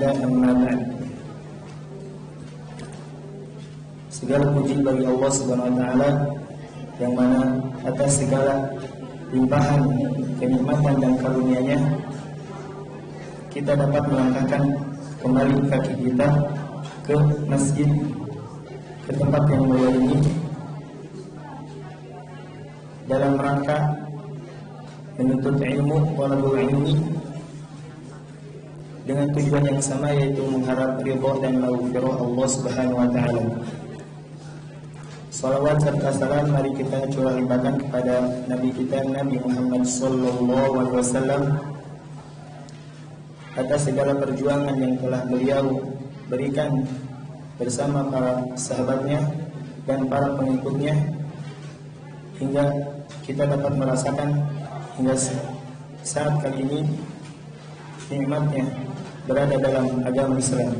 ada amma. Segala puji bagi Allah Subhanahu wa taala yang mana atas segala limpahan kenikmatan dan karunia-Nya kita dapat melangkahkan kembali kaki kita ke masjid ke tempat yang mulia ini dalam rangka menuntut ilmu, walaupun ini dengan tujuan yang sama yaitu mengharap ridha dan maghfirah Allah Subhanahu wa taala. Salawat serta salam mari kita curah kepada Nabi kita Nabi Muhammad sallallahu alaihi wasallam atas segala perjuangan yang telah beliau berikan bersama para sahabatnya dan para pengikutnya hingga kita dapat merasakan hingga saat kali ini nikmatnya berada dalam agama Islam.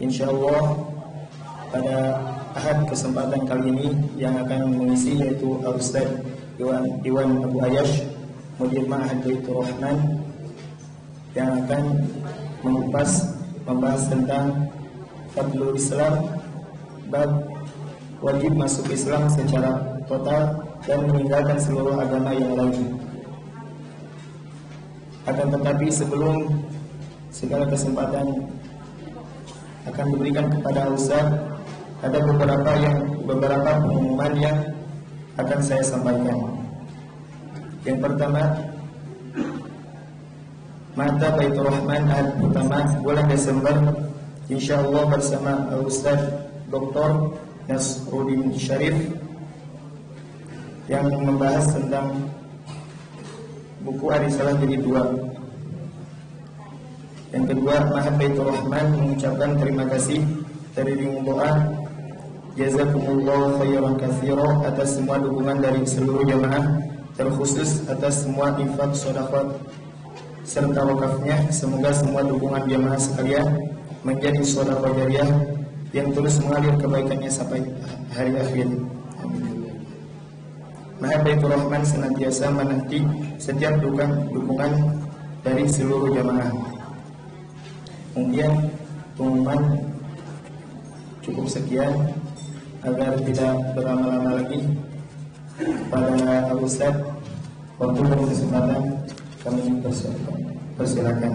Insya Allah pada ahad kesempatan kali ini yang akan mengisi yaitu Ustaz Iwan, Iwan Abu Ayash Mudir Ma'had Baitur Rahman yang akan mengupas membahas tentang Fadlul Islam bab wajib masuk Islam secara total dan meninggalkan seluruh agama yang lain. Akan tetapi sebelum segala kesempatan akan diberikan kepada Ustaz ada beberapa yang beberapa pengumuman yang akan saya sampaikan. Yang pertama Mata Baitur Rahman Ahad pertama bulan Desember Insya Allah bersama Ustaz Dr. Nasruddin Syarif yang membahas tentang buku Arisalah jadi dua. Yang kedua, Mahabbaitur Rahman mengucapkan terima kasih dari doa. Jazakumullah khairan katsira atas semua dukungan dari seluruh jamaah terkhusus atas semua infak sedekah serta wakafnya. Semoga semua dukungan jamaah sekalian menjadi sedekah jariah yang terus mengalir kebaikannya sampai hari akhir. Mahabbaitur Rahman senantiasa menanti setiap dukungan dukungan dari seluruh jamaah. Kemudian pengumuman cukup sekian agar tidak berlama-lama lagi pada Ustaz waktu dan kesempatan kami persilakan.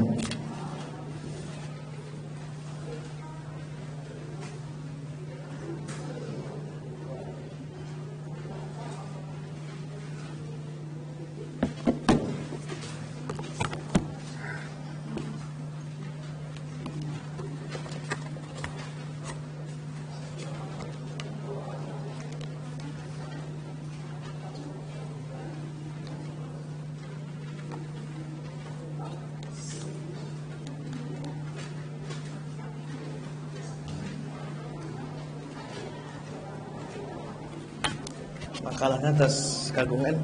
Atas kagungan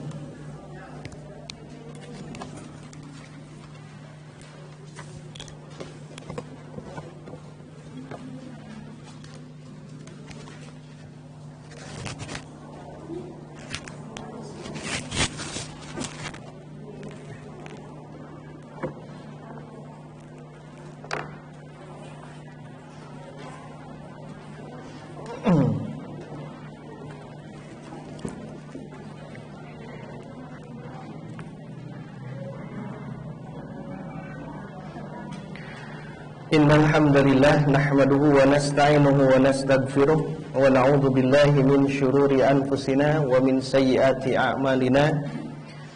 إن الحمد لله نحمده ونستعينه ونستغفره ونعوذ بالله من شرور أنفسنا ومن سيئات أعمالنا.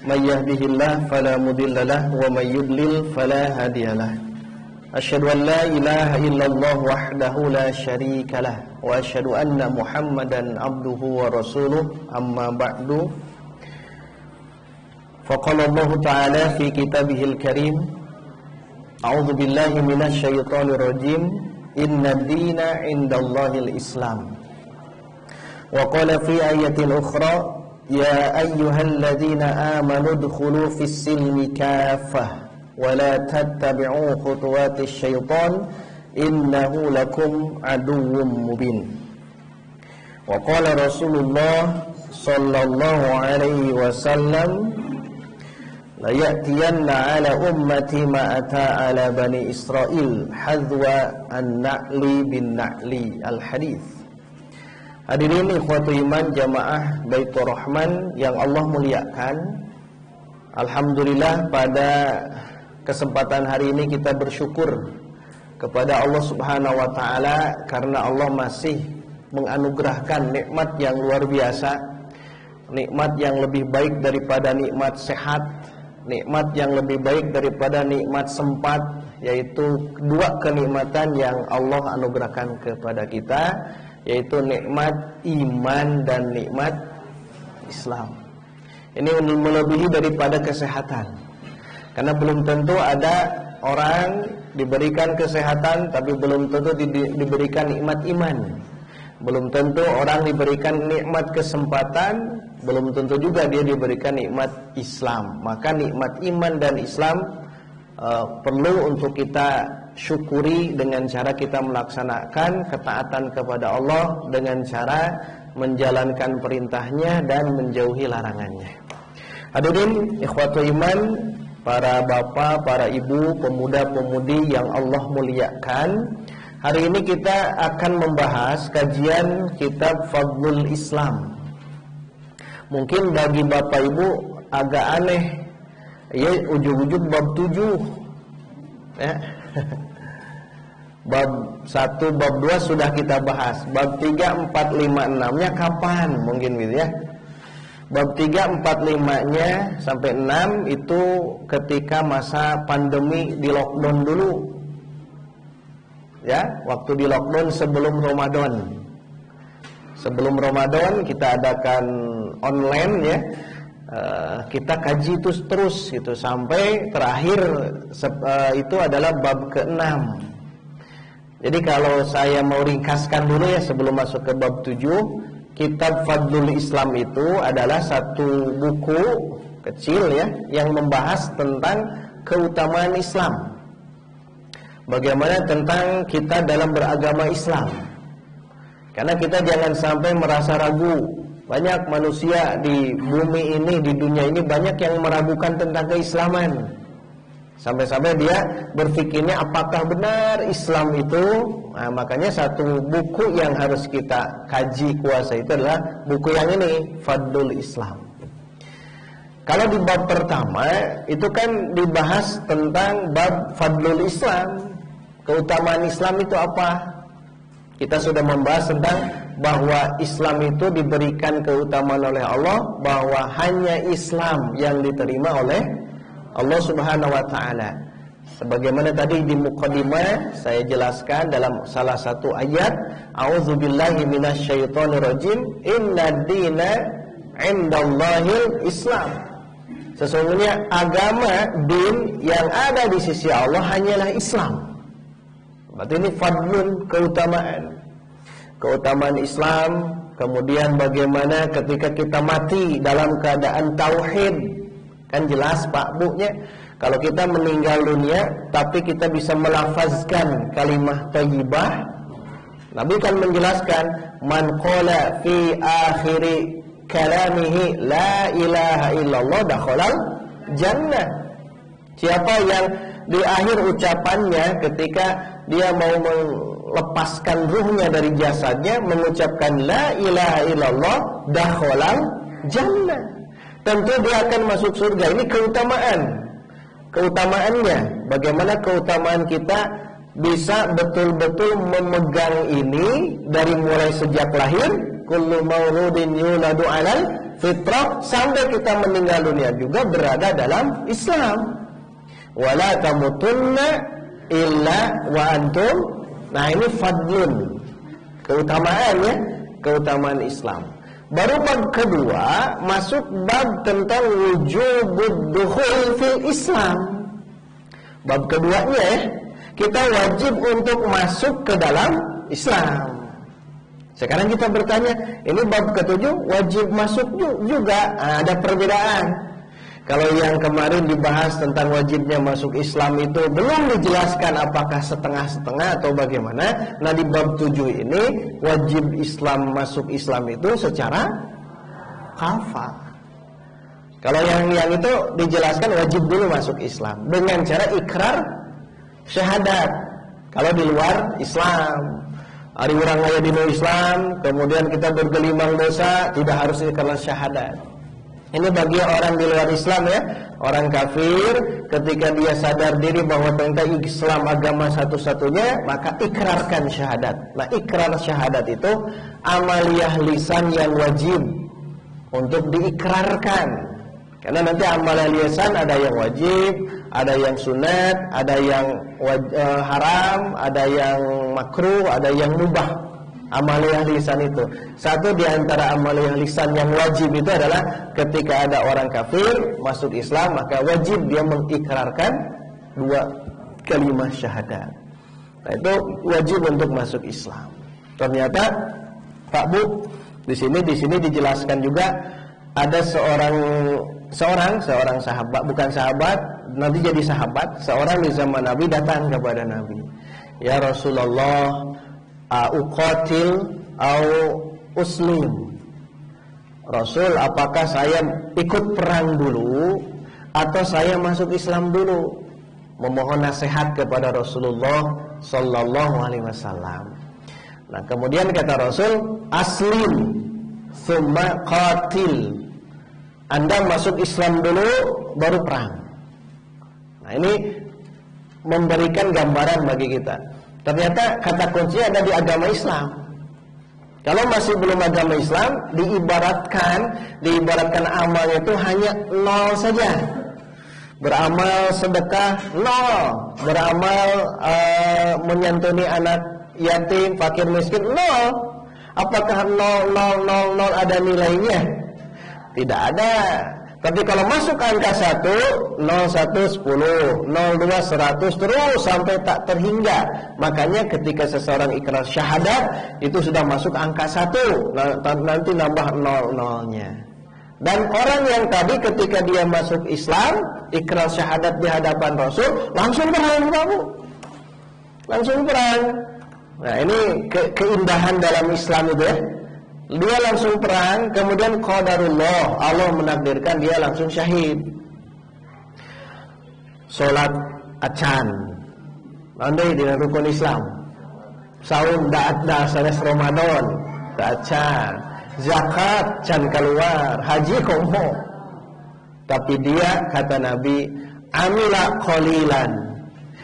من يهده الله فلا مضل له ومن يضلل فلا هادي له. أشهد أن لا إله إلا الله وحده لا شريك له وأشهد أن محمدا عبده ورسوله. أما بعد فقال الله تعالى في كتابه الكريم أعوذ بالله من الشيطان الرجيم. إن الدين عند الله الإسلام. وقال في آية أخرى يا أيها الذين آمنوا ادخلوا في السلم كافة ولا تتبعوا خطوات الشيطان إنه لكم عدو مبين. وقال رسول الله صلى الله عليه وسلم la ya'tiyanna ala ummati ma ata ala bani Israel hadwa an-na'li bin na'li al-hadis Hadirin ikhwatu iman jamaah Baitur Rahman yang Allah muliakan Alhamdulillah pada kesempatan hari ini kita bersyukur kepada Allah Subhanahu wa taala karena Allah masih menganugerahkan nikmat yang luar biasa nikmat yang lebih baik daripada nikmat sehat nikmat yang lebih baik daripada nikmat sempat yaitu dua kenikmatan yang Allah anugerahkan kepada kita yaitu nikmat iman dan nikmat Islam. Ini melebihi daripada kesehatan. Karena belum tentu ada orang diberikan kesehatan tapi belum tentu di, diberikan nikmat iman. Belum tentu orang diberikan nikmat kesempatan, belum tentu juga dia diberikan nikmat Islam. Maka nikmat iman dan Islam uh, perlu untuk kita syukuri dengan cara kita melaksanakan ketaatan kepada Allah dengan cara menjalankan perintahnya dan menjauhi larangannya. Hadirin ikhwatu iman, para bapak, para ibu, pemuda-pemudi yang Allah muliakan, hari ini kita akan membahas kajian kitab Fadlul Islam. Mungkin bagi bapak ibu agak aneh, ya ujung-ujung bab 7. Ya. Bab 1, bab 2 sudah kita bahas. Bab 3, 4, 5, 6-nya kapan? Mungkin gitu ya. Bab 3, 4, 5-nya sampai 6 itu ketika masa pandemi di lockdown dulu. Ya, waktu di lockdown sebelum Ramadan. Sebelum Ramadan kita adakan online ya. Uh, kita kaji itu terus gitu. Sampai terakhir uh, itu adalah bab ke-6 jadi kalau saya mau ringkaskan dulu ya sebelum masuk ke bab 7 Kitab Fadlul Islam itu adalah satu buku kecil ya Yang membahas tentang keutamaan Islam. Bagaimana tentang kita dalam beragama Islam Karena kita jangan sampai merasa ragu. Banyak manusia di bumi ini, di dunia ini Banyak yang meragukan tentang keislaman. Sampai-sampai dia berpikirnya apakah benar Islam itu? Nah, Makanya satu buku yang harus kita kaji kuasa itu adalah Buku yang ini Fadlul Islam. Kalau di bab pertama Itu kan dibahas tentang bab Fadlul Islam. Keutamaan Islam itu apa? Kita sudah membahas tentang bahwa Islam itu diberikan keutamaan oleh Allah Bahwa hanya Islam yang diterima oleh Allah Subhanahu wa taala. Sebagaimana tadi di mukadimah saya jelaskan dalam salah satu ayat, a'udzubillahi minasyaitonirrajim, inna dina indallahil Islam. Sesungguhnya agama din yang ada di sisi Allah hanyalah Islam. Berarti ini fadlun keutamaan. Keutamaan Islam, kemudian bagaimana ketika kita mati dalam keadaan tauhid, Kan jelas Pak Bu nya kalau kita meninggal dunia tapi kita bisa melafazkan kalimat thayyibah Nabi kan menjelaskan man qala fi akhiri kalamihi la ilaha illallah dakhalal jannah. Siapa yang di akhir ucapannya ketika dia mau melepaskan ruhnya dari jasadnya mengucapkan la ilaha illallah dakhalal jannah tentu dia akan masuk surga. Ini keutamaan. Keutamaannya, bagaimana keutamaan kita bisa betul-betul memegang ini dari mulai sejak lahir, kullu mauludin yuladu alal fitrah sampai kita meninggal dunia juga berada dalam Islam. Wala tamutunna illa wa antum. Nah, ini fadlun. Keutamaan ya, keutamaan Islam. Baru bab kedua masuk bab tentang wujubud dukhul fil Islam. Bab keduanya ya, kita wajib untuk masuk ke dalam Islam. Sekarang kita bertanya, ini bab ketujuh wajib masuk juga. Nah, ada perbedaan. Kalau yang kemarin dibahas tentang wajibnya masuk Islam itu belum dijelaskan apakah setengah-setengah atau bagaimana. Nah di bab 7 ini wajib Islam masuk Islam itu secara kafah. Kalau yang yang itu dijelaskan wajib dulu masuk Islam dengan cara ikrar syahadat. Kalau di luar Islam, hari orang kaya di Islam, kemudian kita bergelimang dosa, tidak harus ikrar syahadat. Ini bagi orang di luar Islam ya, orang kafir ketika dia sadar diri bahwa tentang Islam agama satu-satunya, maka ikrarkan syahadat. Nah, ikrar syahadat itu amaliyah lisan yang wajib untuk diikrarkan. Karena nanti amalan lisan ada yang wajib, ada yang sunat, ada yang uh, haram, ada yang makruh, ada yang mubah. Amaliyah lisan itu. Satu di antara amaliyah lisan yang wajib itu adalah ketika ada orang kafir masuk Islam, maka wajib dia mengikrarkan dua kalimat syahadat. Nah, itu wajib untuk masuk Islam. Ternyata Pak Bu di sini di sini dijelaskan juga ada seorang seorang seorang sahabat bukan sahabat nanti jadi sahabat seorang di zaman Nabi datang kepada Nabi ya Rasulullah uqatil au uslim Rasul apakah saya ikut perang dulu atau saya masuk Islam dulu memohon nasihat kepada Rasulullah sallallahu alaihi wasallam nah kemudian kata Rasul aslim summa qatil anda masuk Islam dulu baru perang. Nah, ini memberikan gambaran bagi kita. Ternyata kata kunci ada di agama Islam. Kalau masih belum agama Islam, diibaratkan, diibaratkan amalnya itu hanya nol saja. Beramal sedekah nol, beramal uh, menyantuni anak yatim, fakir miskin nol. Apakah nol nol nol nol ada nilainya? Tidak ada. Tapi kalau masuk angka 1, 01, 10, 02, 100 terus sampai tak terhingga. Makanya ketika seseorang ikrar syahadat itu sudah masuk angka 1, nanti nambah 00-nya. Dan orang yang tadi ketika dia masuk Islam, ikrar syahadat di hadapan Rasul, langsung perang kamu. Langsung perang. Nah, ini ke keindahan dalam Islam itu ya. Dia langsung perang, kemudian qadarullah, Allah menakdirkan dia langsung syahid. Salat acan. Andai di rukun Islam. Saum da'at da sanes Ramadan, acan. Zakat can keluar, haji komo. Tapi dia kata Nabi, amila qalilan.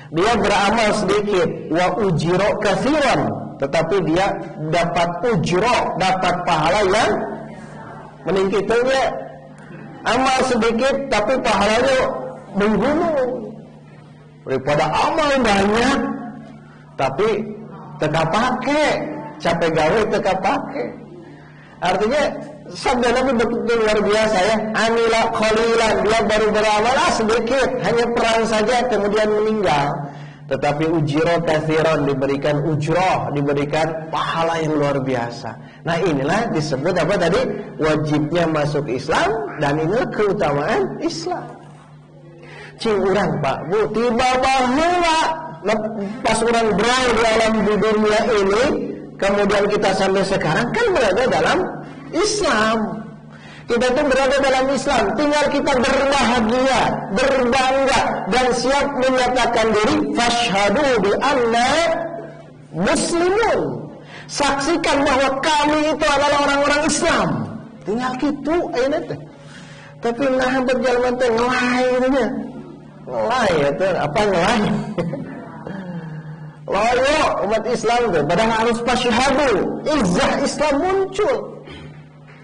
Dia beramal sedikit wa ujiro kathiran tetapi dia dapat ujroh, dapat pahala yang meningkitnya amal sedikit tapi pahalanya menggunung. Daripada amal banyak tapi tetap pakai. Capek gawe tetap pakai. Artinya sabda Nabi betul luar biasa ya. Anila khalilan dia baru beramal ah, sedikit. Hanya perang saja kemudian meninggal tetapi ujiro kathiron diberikan ujroh, diberikan pahala yang luar biasa. Nah inilah disebut apa tadi? Wajibnya masuk Islam dan inilah keutamaan Islam. Cing orang Pak, Bu, tiba bahwa pas orang berada di alam di dunia ini, kemudian kita sampai sekarang kan berada dalam Islam. Kita itu berada dalam Islam. Tinggal kita berbahagia, berbangga dan siap menyatakan diri fashhadu bi anna muslimun. Saksikan bahwa kami itu adalah orang-orang Islam. Tinggal gitu ini teh. Tapi nah berjalan teh ngelai gitu nya. Itu apa ngelai? Loyo umat Islam tuh, padahal harus fasyhadu. Izah Islam muncul.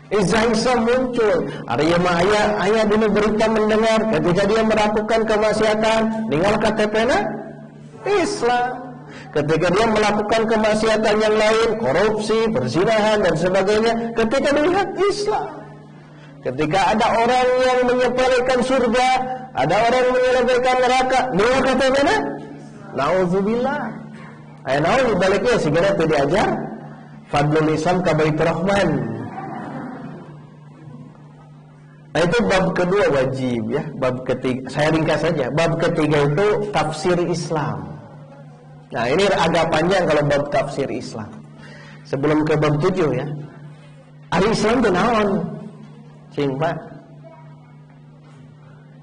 Izah Islam muncul. Arya Mahaya ayah dulu berita mendengar ketika dia melakukan kemaksiatan, tinggal KTP Islam. Ketika dia melakukan kemaksiatan yang lain, korupsi, berzinahan dan sebagainya, ketika dilihat Islam. Ketika ada orang yang menyepelekan surga, ada orang yang neraka, tinggal KTP Nauzubillah. Ayah naon baliknya segera itu diajar Fadlul Islam kabait rahman Nah itu bab kedua wajib ya. Bab ketiga, saya ringkas saja. Bab ketiga itu tafsir Islam. Nah ini agak panjang kalau bab tafsir Islam. Sebelum ke bab tujuh ya. Hari Islam itu naon? Cing Pak.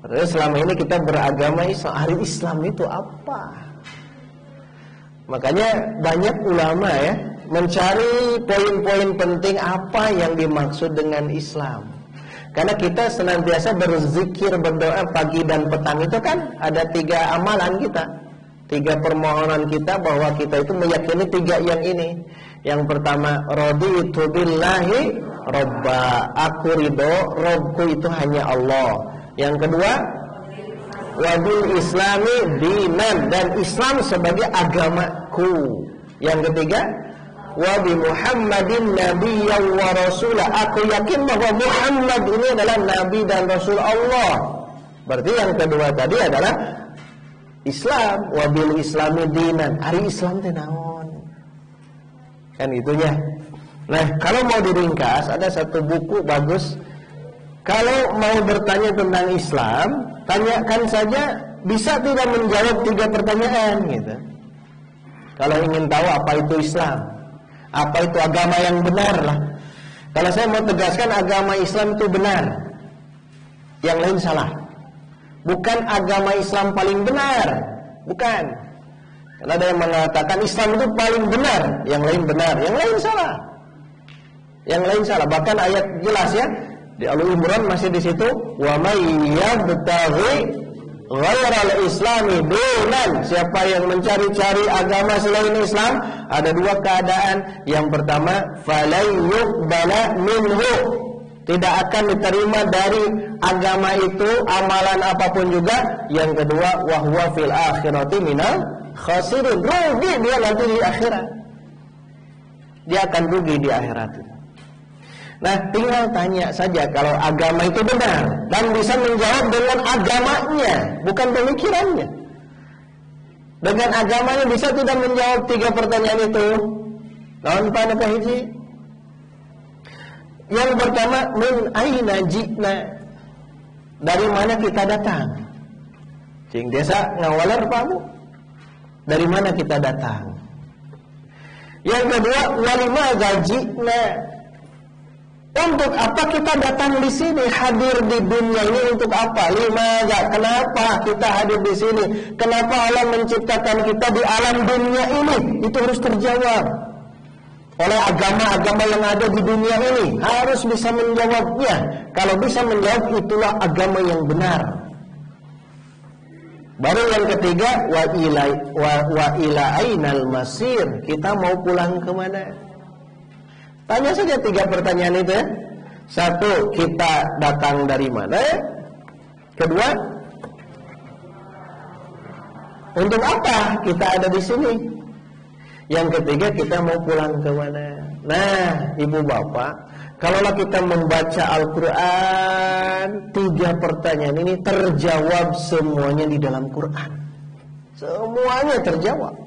Padahal selama ini kita beragama Islam. Hari Islam itu apa? Makanya banyak ulama ya mencari poin-poin penting apa yang dimaksud dengan Islam. Karena kita senantiasa berzikir, berdoa pagi dan petang itu kan ada tiga amalan kita. Tiga permohonan kita bahwa kita itu meyakini tiga yang ini. Yang pertama, itu billahi robba. Aku ridho, robku itu hanya Allah. Yang kedua, wabil islami dinan dan Islam sebagai agamaku. Yang ketiga, wa bi Muhammadin nabiyyan wa rasulah. Aku yakin bahwa Muhammad ini adalah nabi dan rasul Allah. Berarti yang kedua tadi adalah Islam wa bil islami dinan. Hari Islam teh naon? Kan itunya. Nah, kalau mau diringkas ada satu buku bagus. Kalau mau bertanya tentang Islam, tanyakan saja bisa tidak menjawab tiga pertanyaan gitu. Kalau ingin tahu apa itu Islam, apa itu agama yang benar lah. Kalau saya mau tegaskan agama Islam itu benar. Yang lain salah. Bukan agama Islam paling benar. Bukan. Karena ada yang mengatakan Islam itu paling benar, yang lain benar, yang lain salah. Yang lain salah. Bahkan ayat jelas ya di Al Imran masih di situ wa may yabtaghi ghairal islami dunan. Siapa yang mencari-cari agama selain Islam ada dua keadaan. Yang pertama yuqbala minhu. Tidak akan diterima dari agama itu amalan apa pun juga. Yang kedua wahwa fil akhirati minal khasirin. Rugi dia nanti di akhirat. Dia akan rugi di akhirat Nah tinggal tanya saja kalau agama itu benar Dan bisa menjawab dengan agamanya Bukan pemikirannya. Dengan agamanya bisa tidak menjawab tiga pertanyaan itu? Lawan pada hiji? Yang pertama Min aina jikna Dari mana kita datang? Cing desa ngawalar pamu Dari mana kita datang? Yang kedua Walima gajikna untuk apa kita datang di sini, hadir di dunia ini untuk apa? Lima enggak. Kenapa kita hadir di sini? Kenapa Allah menciptakan kita di alam dunia ini? Itu harus terjawab oleh agama-agama yang ada di dunia ini. Harus bisa menjawabnya. Kalau bisa menjawab itulah agama yang benar. Baru yang ketiga wa ila wa, wa ila masir. Kita mau pulang ke mana? Tanya saja tiga pertanyaan itu ya. Satu, kita datang dari mana? Kedua, untuk apa kita ada di sini? Yang ketiga, kita mau pulang ke mana? Nah, ibu bapak, kalaulah kita membaca Al-Quran, tiga pertanyaan ini terjawab semuanya di dalam Quran. Semuanya terjawab.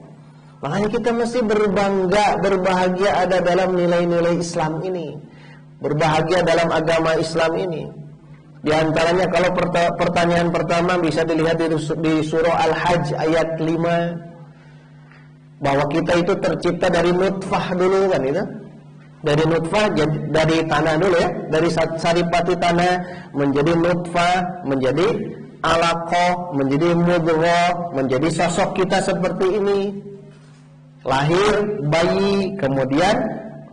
Makanya kita mesti berbangga, berbahagia ada dalam nilai-nilai Islam ini. Berbahagia dalam agama Islam ini. Di antaranya kalau pertanyaan pertama bisa dilihat di surah Al-Hajj ayat 5 bahwa kita itu tercipta dari nutfah dulu kan itu. Dari nutfah dari tanah dulu ya, dari saripati tanah menjadi nutfah, menjadi alaqah, menjadi mudghah, menjadi sosok kita seperti ini lahir bayi kemudian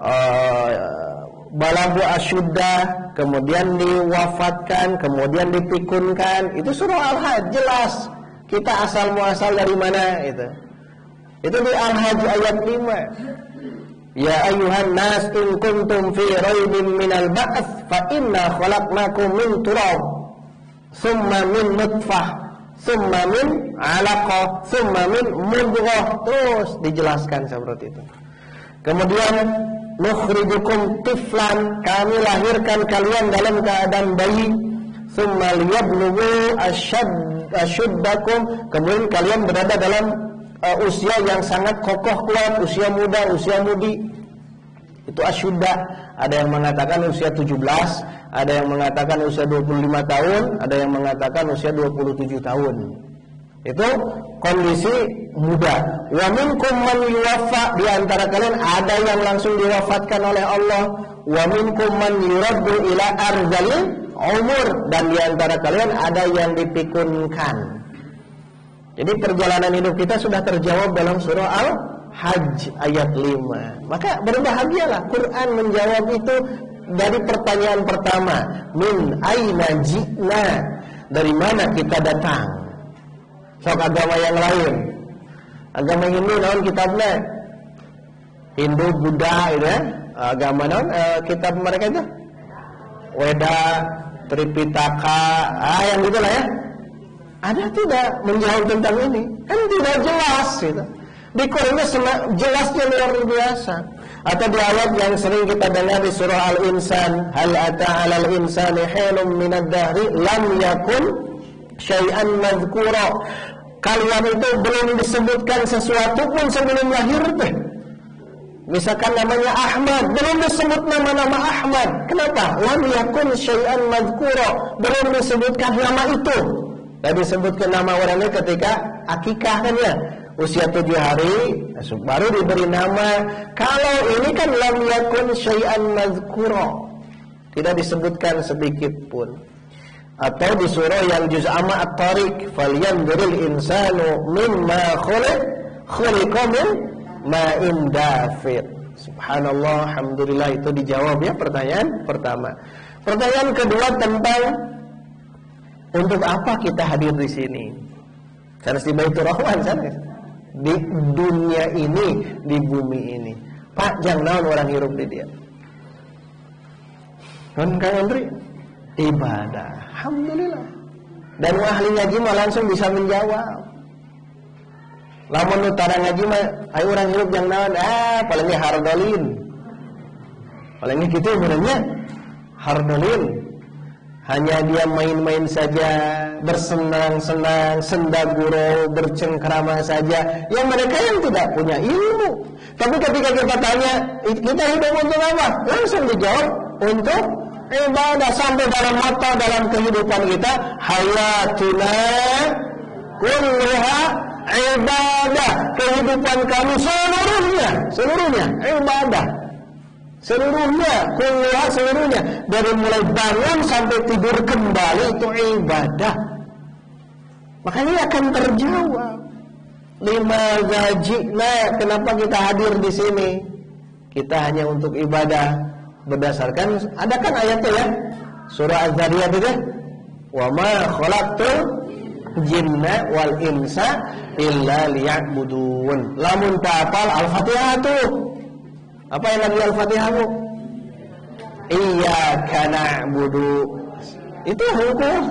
uh, balagu asyudda kemudian diwafatkan kemudian dipikunkan. Itu surah al-hajj jelas. Kita asal muasal dari mana itu itu di al-hajj ayat 5 Ya ayuhan nas in kuntum fi raibin minal ba'ats fa inna khalaqnakum min turab thumma min nutfah summa min alaqah, summa min mudghah. Terus dijelaskan seperti itu. Kemudian nukhrijukum tiflan, kami lahirkan kalian dalam keadaan bayi. Summa liyablughu asyuddakum, kemudian kalian berada dalam uh, usia yang sangat kokoh kuat, usia muda, usia mudi. Itu asyudda. Ada yang mengatakan usia 17, ada yang mengatakan usia 25 tahun, ada yang mengatakan usia 27 tahun. Itu kondisi muda. Wa minkum man yuwaffa di antara kalian ada yang langsung diwafatkan oleh Allah, wa minkum man yuraddu ila umur dan di antara kalian ada yang dipikunkan. Jadi perjalanan hidup kita sudah terjawab dalam surah Al-Hajj ayat 5. Maka berbahagialah Quran menjawab itu dari pertanyaan pertama, min aina ji'na? Dari mana kita datang? Sok agama yang lain. Agama Hindu naon kitabnya? Hindu, Buddha gitu ya. Agama naon uh, kitab mereka itu? Weda, Tripitaka, ah yang gitulah ya. Ada tidak menjawab tentang ini? Kan tidak jelas gitu. Di Quran jelasnya luar biasa. Atau di ayat yang sering kita dengar di surah Al-Insan, hal ata 'alal insani hilum minad dahri lam yakun syai'an madhkura. Kalian itu belum disebutkan sesuatu pun sebelum lahir teh. Misalkan namanya Ahmad, belum disebut nama-nama Ahmad. Kenapa? Lam yakun syai'an madhkura. Belum disebutkan nama itu. Tadi disebutkan nama orangnya ketika akikah kan ya usia tujuh hari baru diberi nama. Kalau ini kan lam yakun syai'an mazkura tidak disebutkan sedikit pun. Atau di surah yang juz amma at-tariq falyanzuril insanu mimma khuliq khuliqa min ma'in subhanallah alhamdulillah itu dijawab ya pertanyaan pertama. Pertanyaan kedua tentang untuk apa kita hadir di sini? Harus di Baitur Rahman sana di dunia ini, di bumi ini. Pak, jangan orang hirup di dia. Kan Kang Andri? Ibadah. Alhamdulillah. Dan ahli ngaji mah langsung bisa menjawab. Lamun nu ngaji mah ayo orang hirup yang naon? Ah, palingnya hardolin. Palingnya gitu benernya. Hardolin. Hanya dia main-main saja, bersenang-senang, sendaguro, bercengkrama saja. Yang mereka yang tidak punya ilmu. Tapi ketika kita tanya, kita hidup untuk apa? Langsung dijawab untuk ibadah sampai dalam mata dalam kehidupan kita hayatuna kulluha ibadah kehidupan kami seluruhnya seluruhnya ibadah Seluruhnya, keluar seluruhnya. Dari mulai bangun sampai tidur kembali itu ibadah. Makanya akan terjawab. Lima gaji, nah kenapa kita hadir di sini? Kita hanya untuk ibadah berdasarkan ada kan ayatnya ya surah Az-Zariyat itu wa ma khalaqtul jinna wal insa illa liya'budun lamun tapal al-fatihah tuh apa yang lagi Al-Fatihah bu? Iya karena budu Itu hukum.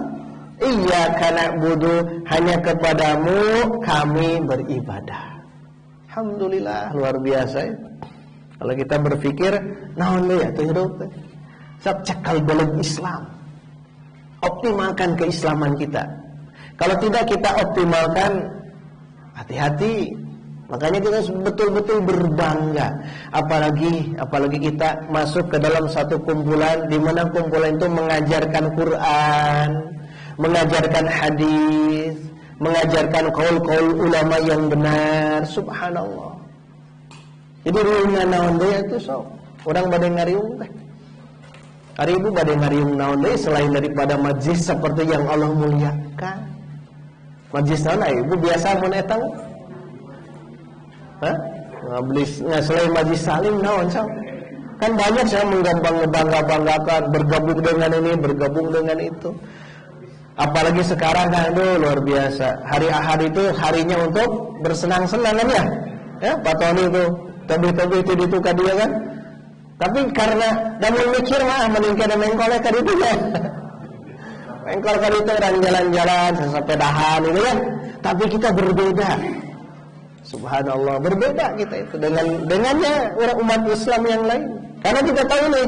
Iya karena budu hanya kepadamu kami beribadah. Alhamdulillah luar biasa ya. Kalau kita berpikir, naon ya tuh hidup. Sok cekal belum Islam. Optimalkan keislaman kita. Kalau tidak kita optimalkan, hati-hati Makanya kita betul-betul berbangga, apalagi apalagi kita masuk ke dalam satu kumpulan di mana kumpulan itu mengajarkan Quran, mengajarkan hadis, mengajarkan kaul-kaul ulama yang benar. Subhanallah. Jadi ruangnya naon itu sok. Orang badai ngariung teh. Hari ibu badai ngariung naon selain daripada majlis seperti yang Allah muliakan. Majlis naon ibu biasa mun eta Hah? Nah, selain majlis salim naon so? Kan banyak saya menggampang bangga-banggakan bergabung dengan ini, bergabung dengan itu. Apalagi sekarang kan itu luar biasa. Hari Ahad itu harinya untuk bersenang-senang kan ya? Ya, Pak Tony itu tebi-tebi itu itu dia kan. Tapi karena dan mikir mah meningkat dan mengkolek tadi itu ya. Mengkol kali itu orang jalan-jalan sesepedahan itu kan. Tapi kita berbeda. Subhanallah berbeda kita itu dengan dengannya orang umat Islam yang lain. Karena kita tahu nih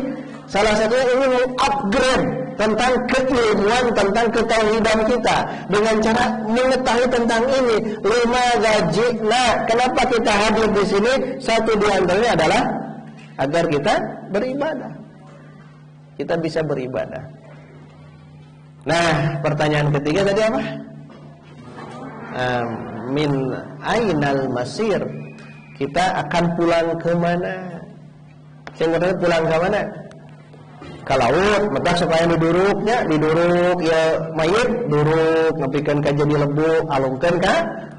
salah satunya ingin upgrade tentang keilmuan tentang ketauhidan kita dengan cara mengetahui tentang ini lima gaji. Nah, kenapa kita hadir di sini? Satu di antaranya adalah agar kita beribadah. Kita bisa beribadah. Nah, pertanyaan ketiga tadi apa? Um, min ainal masir. Kita akan pulang ke mana? Sebenarnya pulang ke mana? Ke laut maka supaya diduruknya diduruk ya mayit duruk ngapikan ka jadi lebu alungkan ka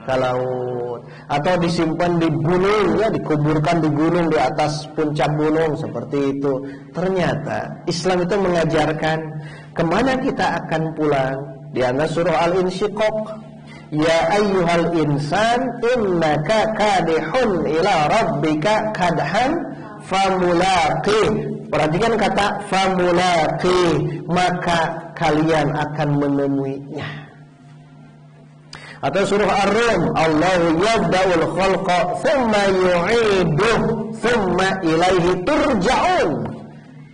ke laut. Atau disimpan di gunung ya dikuburkan di gunung di atas puncak gunung seperti itu. Ternyata Islam itu mengajarkan ke mana kita akan pulang? Di surah al-insyiqaq ya ayyuhal insan innaka kadihun ila rabbika kadhan famulaqih Perhatikan kata famulaqi maka kalian akan menemuinya. Atau surah Ar-Rum, Allah yabda'ul khalqa thumma yu'iduh thumma ilaihi turja'un.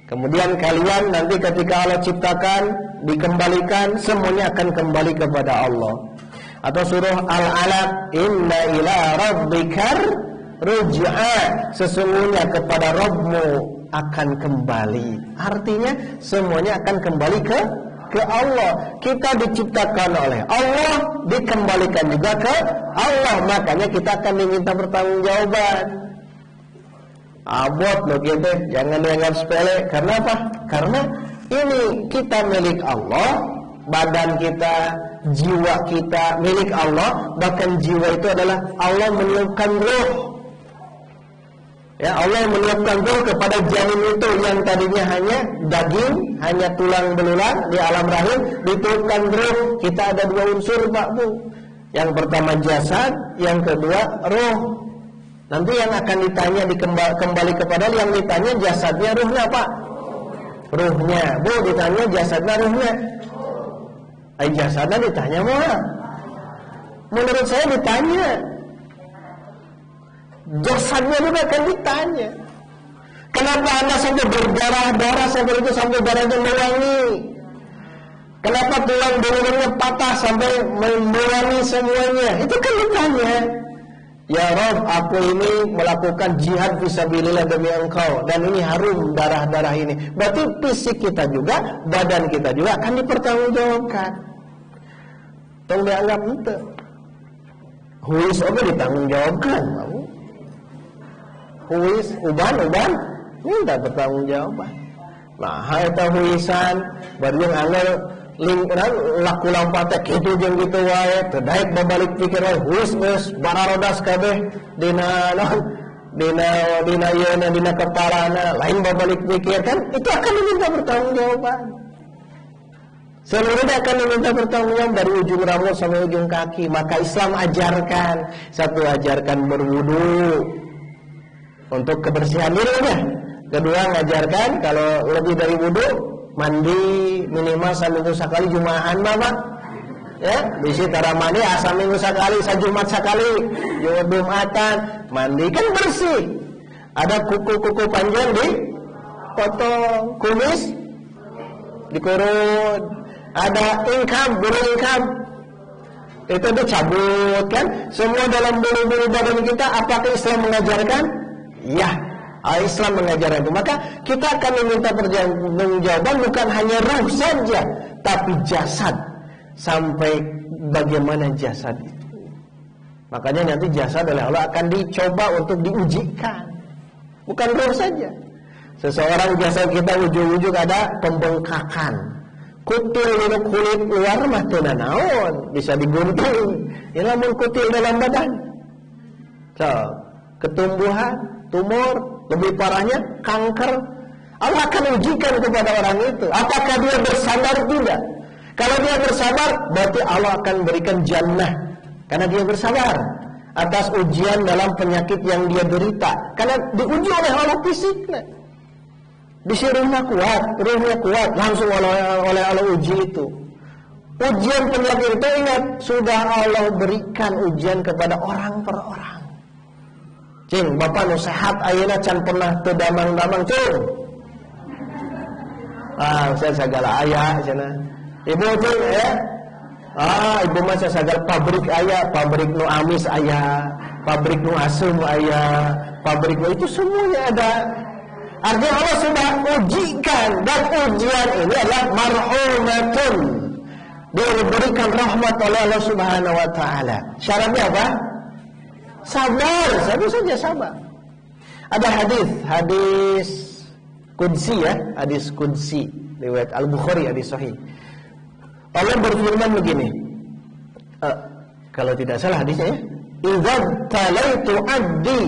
Kemudian kalian nanti ketika Allah ciptakan, dikembalikan, semuanya akan kembali kepada Allah. Atau surah Al-Alaq, inna ila rabbikar ruj'a. Sesungguhnya kepada Rabbmu akan kembali. Artinya semuanya akan kembali ke ke Allah. Kita diciptakan oleh Allah, dikembalikan juga ke Allah. Makanya kita akan diminta pertanggungjawaban. Abot loh gitu, jangan dianggap sepele. Karena apa? Karena ini kita milik Allah, badan kita, jiwa kita milik Allah, bahkan jiwa itu adalah Allah meniupkan roh Ya Allah meniupkan ruh kepada janin itu yang tadinya hanya daging, hanya tulang belulang di alam rahim, ditiupkan ruh. Kita ada dua unsur Pak Bu. Yang pertama jasad, yang kedua roh. Nanti yang akan ditanya dikembali kembali kepada yang ditanya jasadnya ruhnya Pak. Ruhnya. Bu ditanya jasadnya ruhnya. Ay jasadnya ditanya mau Menurut saya ditanya jasadnya juga akan ditanya. Kenapa anda sampai berdarah-darah sampai itu sampai darahnya mewangi? Kenapa tulang belulangnya patah sampai mewangi semuanya? Itu kan ditanya. Ya Rob, aku ini melakukan jihad visabilillah demi engkau dan ini harum darah-darah ini. Berarti fisik kita juga, badan kita juga akan dipertanggungjawabkan. Tolong dianggap itu. Huis oke ditanggungjawabkan, mau huis uban-uban minta pertanggungjawaban nah hai huisan bari angel lingkaran laku lampate kitu jeung kitu wae teu daek babalik pikir wae huis geus bararodas kabeh dina non dina dina yeuna dina kepalana lain babalik pikir kan itu akan diminta pertanggungjawaban Seluruhnya akan diminta pertanggungjawaban dari ujung rambut sampai ujung kaki. Maka Islam ajarkan. Satu ajarkan berwudu, untuk kebersihan dirinya. Kedua ngajarkan kalau lebih dari wudhu mandi minimal seminggu sekali jumahan bapak. Ya bisi tara mandi asal minggu sekali sajumat sekali jumatan. Mandi kan bersih. Ada kuku-kuku panjang di potong kumis dikurut ada income bulu income itu dicabut kan semua dalam bulu-bulu badan kita apakah Islam mengajarkan Ya, Islam mengajar itu. Maka kita akan meminta pertanggungjawaban bukan hanya ruh saja, tapi jasad. Sampai bagaimana jasad itu. Makanya nanti jasad oleh Allah akan dicoba untuk diujikan. Bukan ruh saja. Seseorang jasad kita ujung-ujung ada pembengkakan. Kutil di kulit luar mah naon, bisa digunting. Ini namun kutil dalam badan. So, ketumbuhan tumor, lebih parahnya kanker. Allah akan ujikan kepada orang itu. Apakah dia bersabar tidak? Kalau dia bersabar, berarti Allah akan berikan jannah. Karena dia bersabar atas ujian dalam penyakit yang dia derita. Karena diuji oleh Allah fisiknya. Bisi rumah kuat, rumahnya kuat, langsung oleh, oleh Allah uji itu. Ujian penyakit itu ingat, sudah Allah berikan ujian kepada orang per orang. Cing, bapak nu sehat ayeuna can pernah teu damang-damang, cing. Ah, saya segala ayah cenah. Ibu cing ya. Ah, ibu mah segala pabrik ayah, pabrik nu amis ayah, pabrik nu asum ayah, pabrik nu itu semuanya ada. Artinya Allah sudah ujikan dan ujian ini adalah marhumatun. Diberikan rahmat oleh Allah Subhanahu wa taala. Syaratnya apa? Sabar, satu saja sabar. Ada hadis, hadis Qudsi ya, hadis Qudsi riwayat Al-Bukhari hadis sahih. Allah berfirman begini. Uh, kalau tidak salah hadisnya ya. Idza talaitu abdi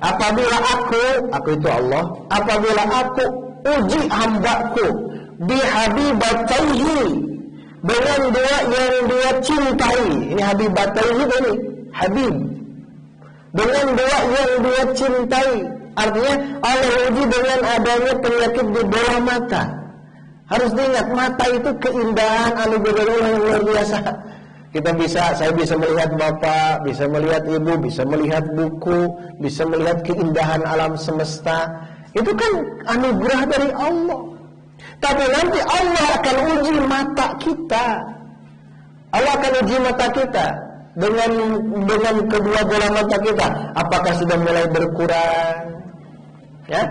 apabila aku, aku itu Allah, apabila aku uji hambaku bihabibataihi dengan dua yang dia cintai. Ini habibataihi ini, habib. Dengan dua yang dia cintai. Artinya Allah uji dengan adanya penyakit di bola mata. Harus diingat mata itu keindahan anugerah Allah yang luar biasa. Kita bisa, saya bisa melihat bapak, bisa melihat ibu, bisa melihat buku, bisa melihat keindahan alam semesta. Itu kan anugerah dari Allah. Tapi nanti Allah akan uji mata kita. Allah akan uji mata kita dengan dengan kedua bola mata kita. Apakah sudah mulai berkurang? Ya,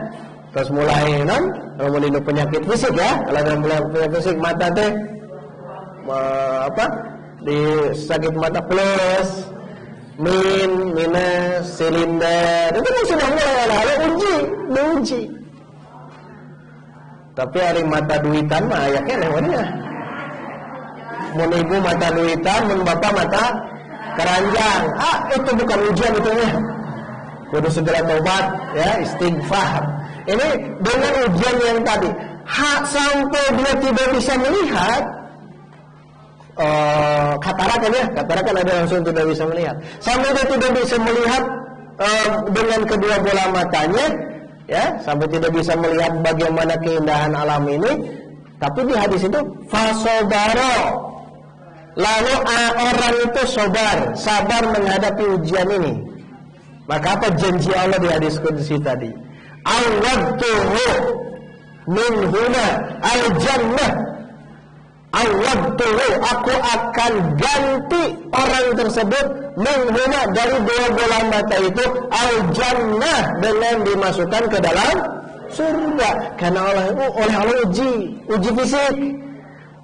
terus mulai non, kalau melindungi penyakit fisik ya. Kalau mulai penyakit fisik mata teh apa? Di sakit mata plus, min, minus, silinder. Itu kan sudah mulai uji, diuji. Tapi hari mata duitan mah ayaknya lewatnya. Mun ibu mata duitan, mun bapak mata keranjang. Ah, itu bukan ujian itu ya. Kudu segera tobat ya, istighfar. Ini dengan ujian yang tadi, hak sampai dia tidak bisa melihat uh, katarak kan ya, katarak kan ada langsung tidak bisa melihat. Sampai dia tidak bisa melihat uh, dengan kedua bola matanya, ya sampai tidak bisa melihat bagaimana keindahan alam ini tapi di hadis itu fasobaro. Lalu orang itu sobar sabar menghadapi ujian ini. Maka apa janji Allah di hadis kudsi tadi? Awwadtuhu min huna al jannah awwadtuhu aku akan ganti orang tersebut menghina dari dua bola mata itu. Al jannah dengan dimasukkan ke dalam surga. Karena oleh oleh Allah uji uji fisik.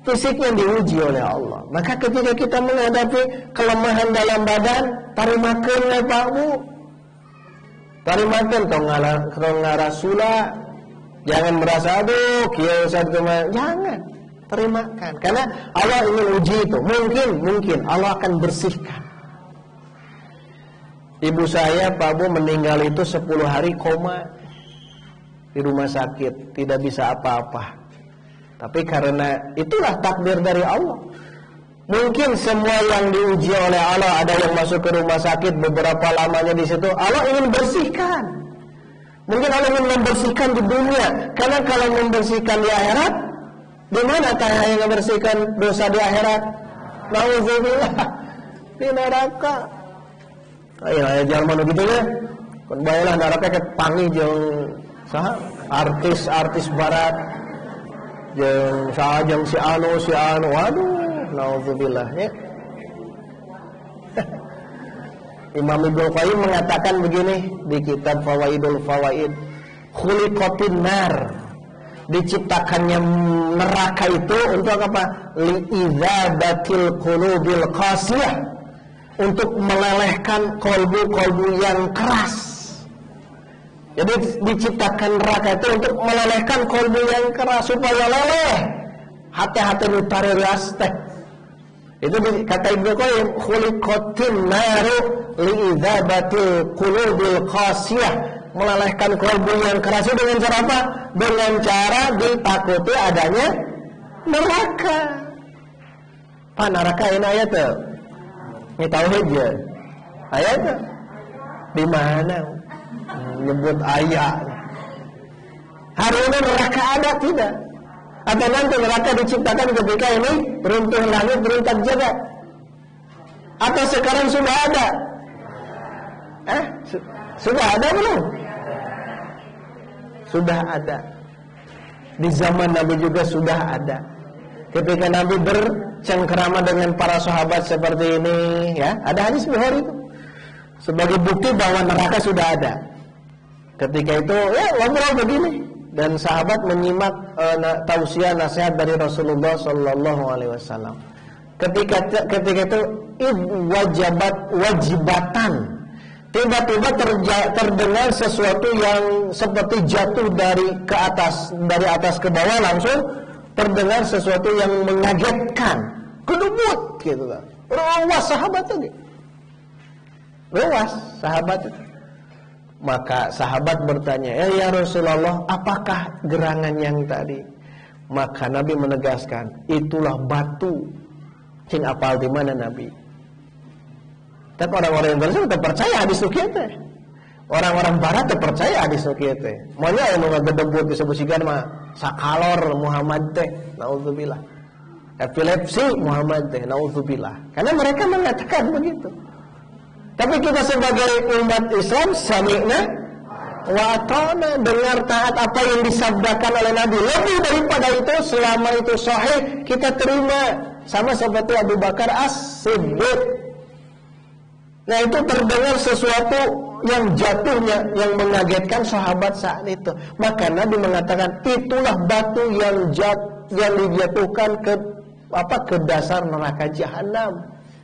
Fisik yang diuji oleh Allah. Maka ketika kita menghadapi kelemahan dalam badan tarik makan ya Pak Bu. Tarik makan tong ngarasula jangan merasa aduh kieu satu jangan terimakan karena Allah ingin uji itu mungkin mungkin Allah akan bersihkan Ibu saya Pak Bu meninggal itu 10 hari koma di rumah sakit, tidak bisa apa-apa. Tapi karena itulah takdir dari Allah. Mungkin semua yang diuji oleh Allah ada yang masuk ke rumah sakit beberapa lamanya di situ, Allah ingin bersihkan. Mungkin Allah ingin membersihkan di dunia, karena kalau membersihkan di akhirat, di mana kaya yang membersihkan dosa di akhirat? Nauzubillah di neraka. Ayo, jangan gitu ya. Kan bayalah neraka ke pangi jeung saha artis-artis barat jeung saha jeung si anu si anu waduh naudzubillah ya. Imam Ibnu Qayyim mengatakan begini di kitab Fawaidul Fawaid khuliqatin nar diciptakannya neraka itu untuk apa? Li'idzabatil qulubil qasiyah untuk melelehkan kolbu-kolbu yang keras. Jadi diciptakan neraka itu untuk melelehkan kolbu yang keras supaya leleh. Hati-hati nutariras teh. Itu kata Ibnu Qayyim khuliqatin naru li'idzabatil qulubil qasiyah melelehkan kolbu yang keras dengan cara apa? Dengan cara ditakuti adanya neraka. Pak neraka ini ayat tuh ini tauhid ya. Ayatnya di mana? Nyebut ayat. Hari ini neraka ada tidak? Atau nanti neraka diciptakan ketika ini beruntung langit beruntak jagat? Atau sekarang sudah ada? Eh, su sudah ada belum? Sudah ada. Di zaman Nabi juga sudah ada. Ketika Nabi bercengkerama dengan para sahabat seperti ini, ya, ada hadis Bukhari itu. Sebagai bukti bahwa neraka sudah ada. Ketika itu, ya ngobrol begini dan sahabat menyimak uh, tausiah nasihat dari Rasulullah Sallallahu Alaihi Wasallam. Ketika ketika itu wajibat wajibatan tiba-tiba terdengar sesuatu yang seperti jatuh dari ke atas, dari atas ke bawah langsung terdengar sesuatu yang mengagetkan, kedubut gitu kan. Ruas sahabat tadi. Ruas sahabat itu. Maka sahabat bertanya, "Ya, ya Rasulullah, apakah gerangan yang tadi?" Maka Nabi menegaskan, "Itulah batu." Cing apal di mana Nabi? Tapi orang-orang Indonesia tetap percaya hadis itu. Orang-orang barat tetap percaya hadis itu. Maunya yang mau gedebut disebut mah sakalor Muhammad teh, naudzubillah. Epilepsi Muhammad teh, naudzubillah. Karena mereka mengatakan begitu. Tapi kita sebagai umat Islam sami'na wa ata'na dengar taat apa yang disabdakan oleh Nabi. Lebih daripada itu selama itu sahih kita terima sama seperti Abu Bakar As-Siddiq Nah itu terdengar sesuatu yang jatuhnya yang mengagetkan sahabat saat itu. Maka Nabi mengatakan itulah batu yang jat, yang dijatuhkan ke apa ke dasar neraka jahanam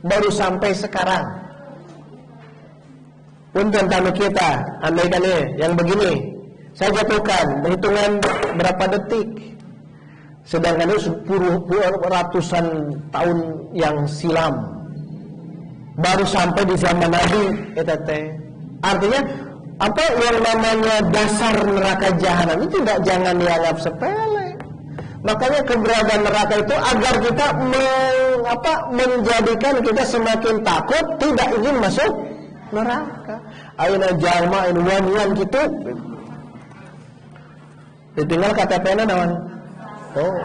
baru sampai sekarang. Untuk tamu kita, andaikan ini yang begini, saya jatuhkan berhitungan berapa detik. Sedangkan itu sepuluh ratusan tahun yang silam baru sampai di zaman Nabi eta teh. Artinya apa yang namanya dasar neraka jahanam itu tidak jangan dianggap sepele. Makanya keberadaan neraka itu agar kita meng, apa, menjadikan kita semakin takut tidak ingin masuk neraka. Aina jalma in wan gitu. Ditinggal KTP-na nawan. Oh.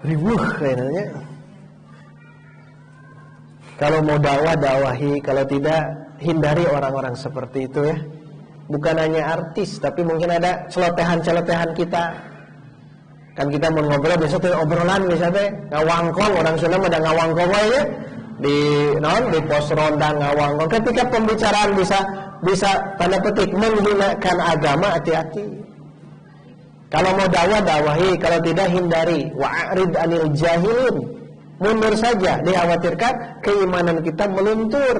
Ribuh kayaknya. Kalau mau dakwah dakwahi, kalau tidak hindari orang-orang seperti itu ya. Bukan hanya artis, tapi mungkin ada celotehan-celotehan kita. Kan kita mau ngobrol biasa tuh obrolan misalnya ngawangkong orang Sunda ada ngawangkong ya di non di pos ronda ngawangkong. Ketika pembicaraan bisa bisa tanda petik menghinakan agama hati-hati. Kalau mau dakwah dakwahi, kalau tidak hindari. Wa'rid anil jahilin mundur saja. Dikhawatirkan keimanan kita meluntur.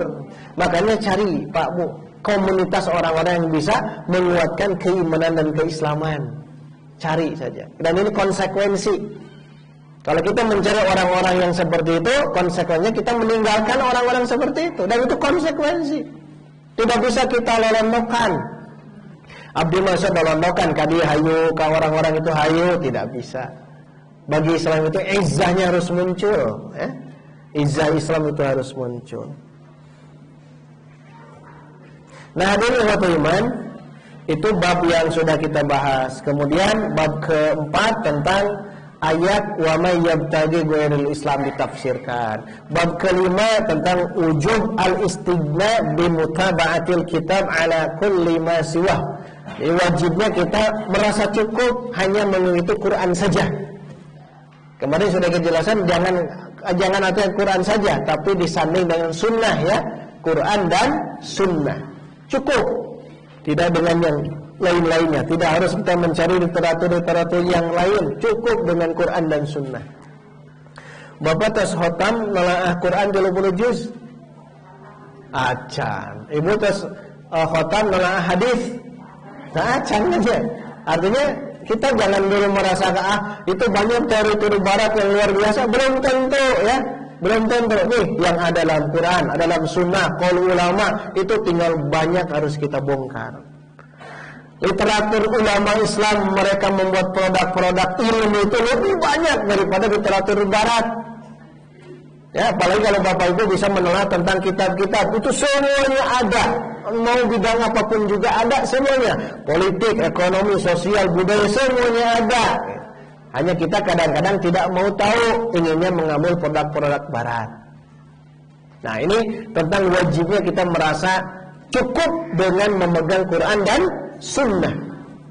Makanya cari Pak Bu komunitas orang-orang yang bisa menguatkan keimanan dan keislaman. Cari saja. Dan ini konsekuensi. Kalau kita mencari orang-orang yang seperti itu konsekuensinya kita meninggalkan orang-orang seperti itu. Dan itu konsekuensi. Tidak bisa kita lelombokan Abdi masa lelombokan kadi hayu ke orang-orang itu hayu. Tidak bisa bagi Islam itu izzahnya harus muncul ya. Izzah Islam itu harus muncul. Nah ini satu iman Itu bab yang sudah kita bahas. Kemudian bab keempat tentang Ayat wa may yabtagi ghairil Islam ditafsirkan. Bab kelima tentang Ujub al-istigna Bimutaba'atil kitab ala kulli ma siwah. Wajibnya kita merasa cukup Hanya mengikuti Quran saja Kemarin sudah kejelasan jangan jangan atau Quran saja, tapi disanding dengan sunnah ya, Quran dan sunnah. Cukup. Tidak dengan yang lain-lainnya. Tidak harus kita mencari literatur-literatur yang lain. Cukup dengan Quran dan sunnah. Bapak tas hotam nelaah Quran 30 juz. Acan. Ibu tas uh, khotam nelaah hadis. Acan aja. Artinya kita jangan dulu merasa ah itu banyak teori-teori barat yang luar biasa. Belum tentu ya. Belum tentu. Nih yang ada dalam Quran ada dalam sunnah kalau ulama itu tinggal banyak harus kita bongkar. Literatur ulama Islam mereka membuat produk-produk ilmu itu lebih banyak daripada literatur barat. Ya, apalagi kalau Bapak Ibu bisa menelah tentang kitab-kitab itu semuanya ada. Mau bidang apa pun juga ada semuanya. Politik, ekonomi, sosial, budaya semuanya ada. Hanya kita kadang-kadang tidak mau tahu, inginnya mengambil produk-produk barat. Nah, ini tentang wajibnya kita merasa cukup dengan memegang Quran dan sunnah.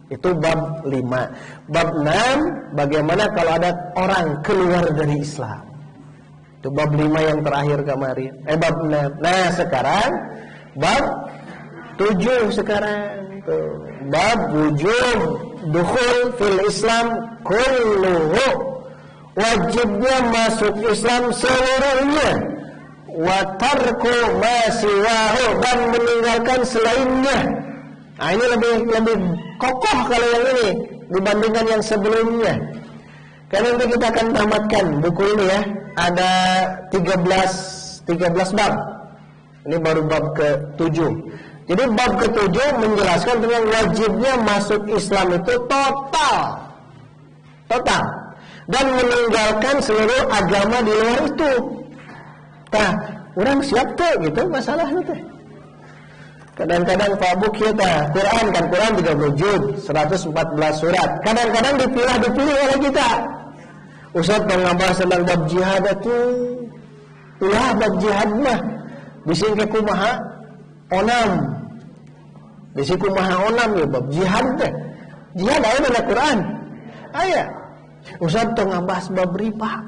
Itu bab 5. Bab 6, bagaimana kalau ada orang keluar dari Islam. Itu bab 5 yang terakhir kemarin. Eh bab 6. Nah, sekarang bab 7 sekarang. Bab wujub dukhul fil Islam kulluhu. Wajibnya masuk Islam seluruhnya. wa tarku ma siwahu dan meninggalkan selainnya. Nah, ini lebih lebih kokoh kalau yang ini dibandingkan yang sebelumnya. Karena nanti kita akan tamatkan buku ini ya. Ada 13 13 bab. Ini baru bab ke-7. Jadi bab ke-7 menjelaskan tentang wajibnya masuk Islam itu total. Total. Dan meninggalkan seluruh agama di luar itu. Nah, orang siap tuh gitu masalahnya tuh. Kadang-kadang Pak Buk kita Quran kan Quran 30 juz 114 surat Kadang-kadang dipilih-dipilih oleh kita Ustaz mengabah tentang bab jihad itu Ulah bab jihad mah Bising ke kumaha Onam Bising kumaha onam ya bab jihad deh Jihad ada dalam Quran Ayah Ustaz tengah bab riba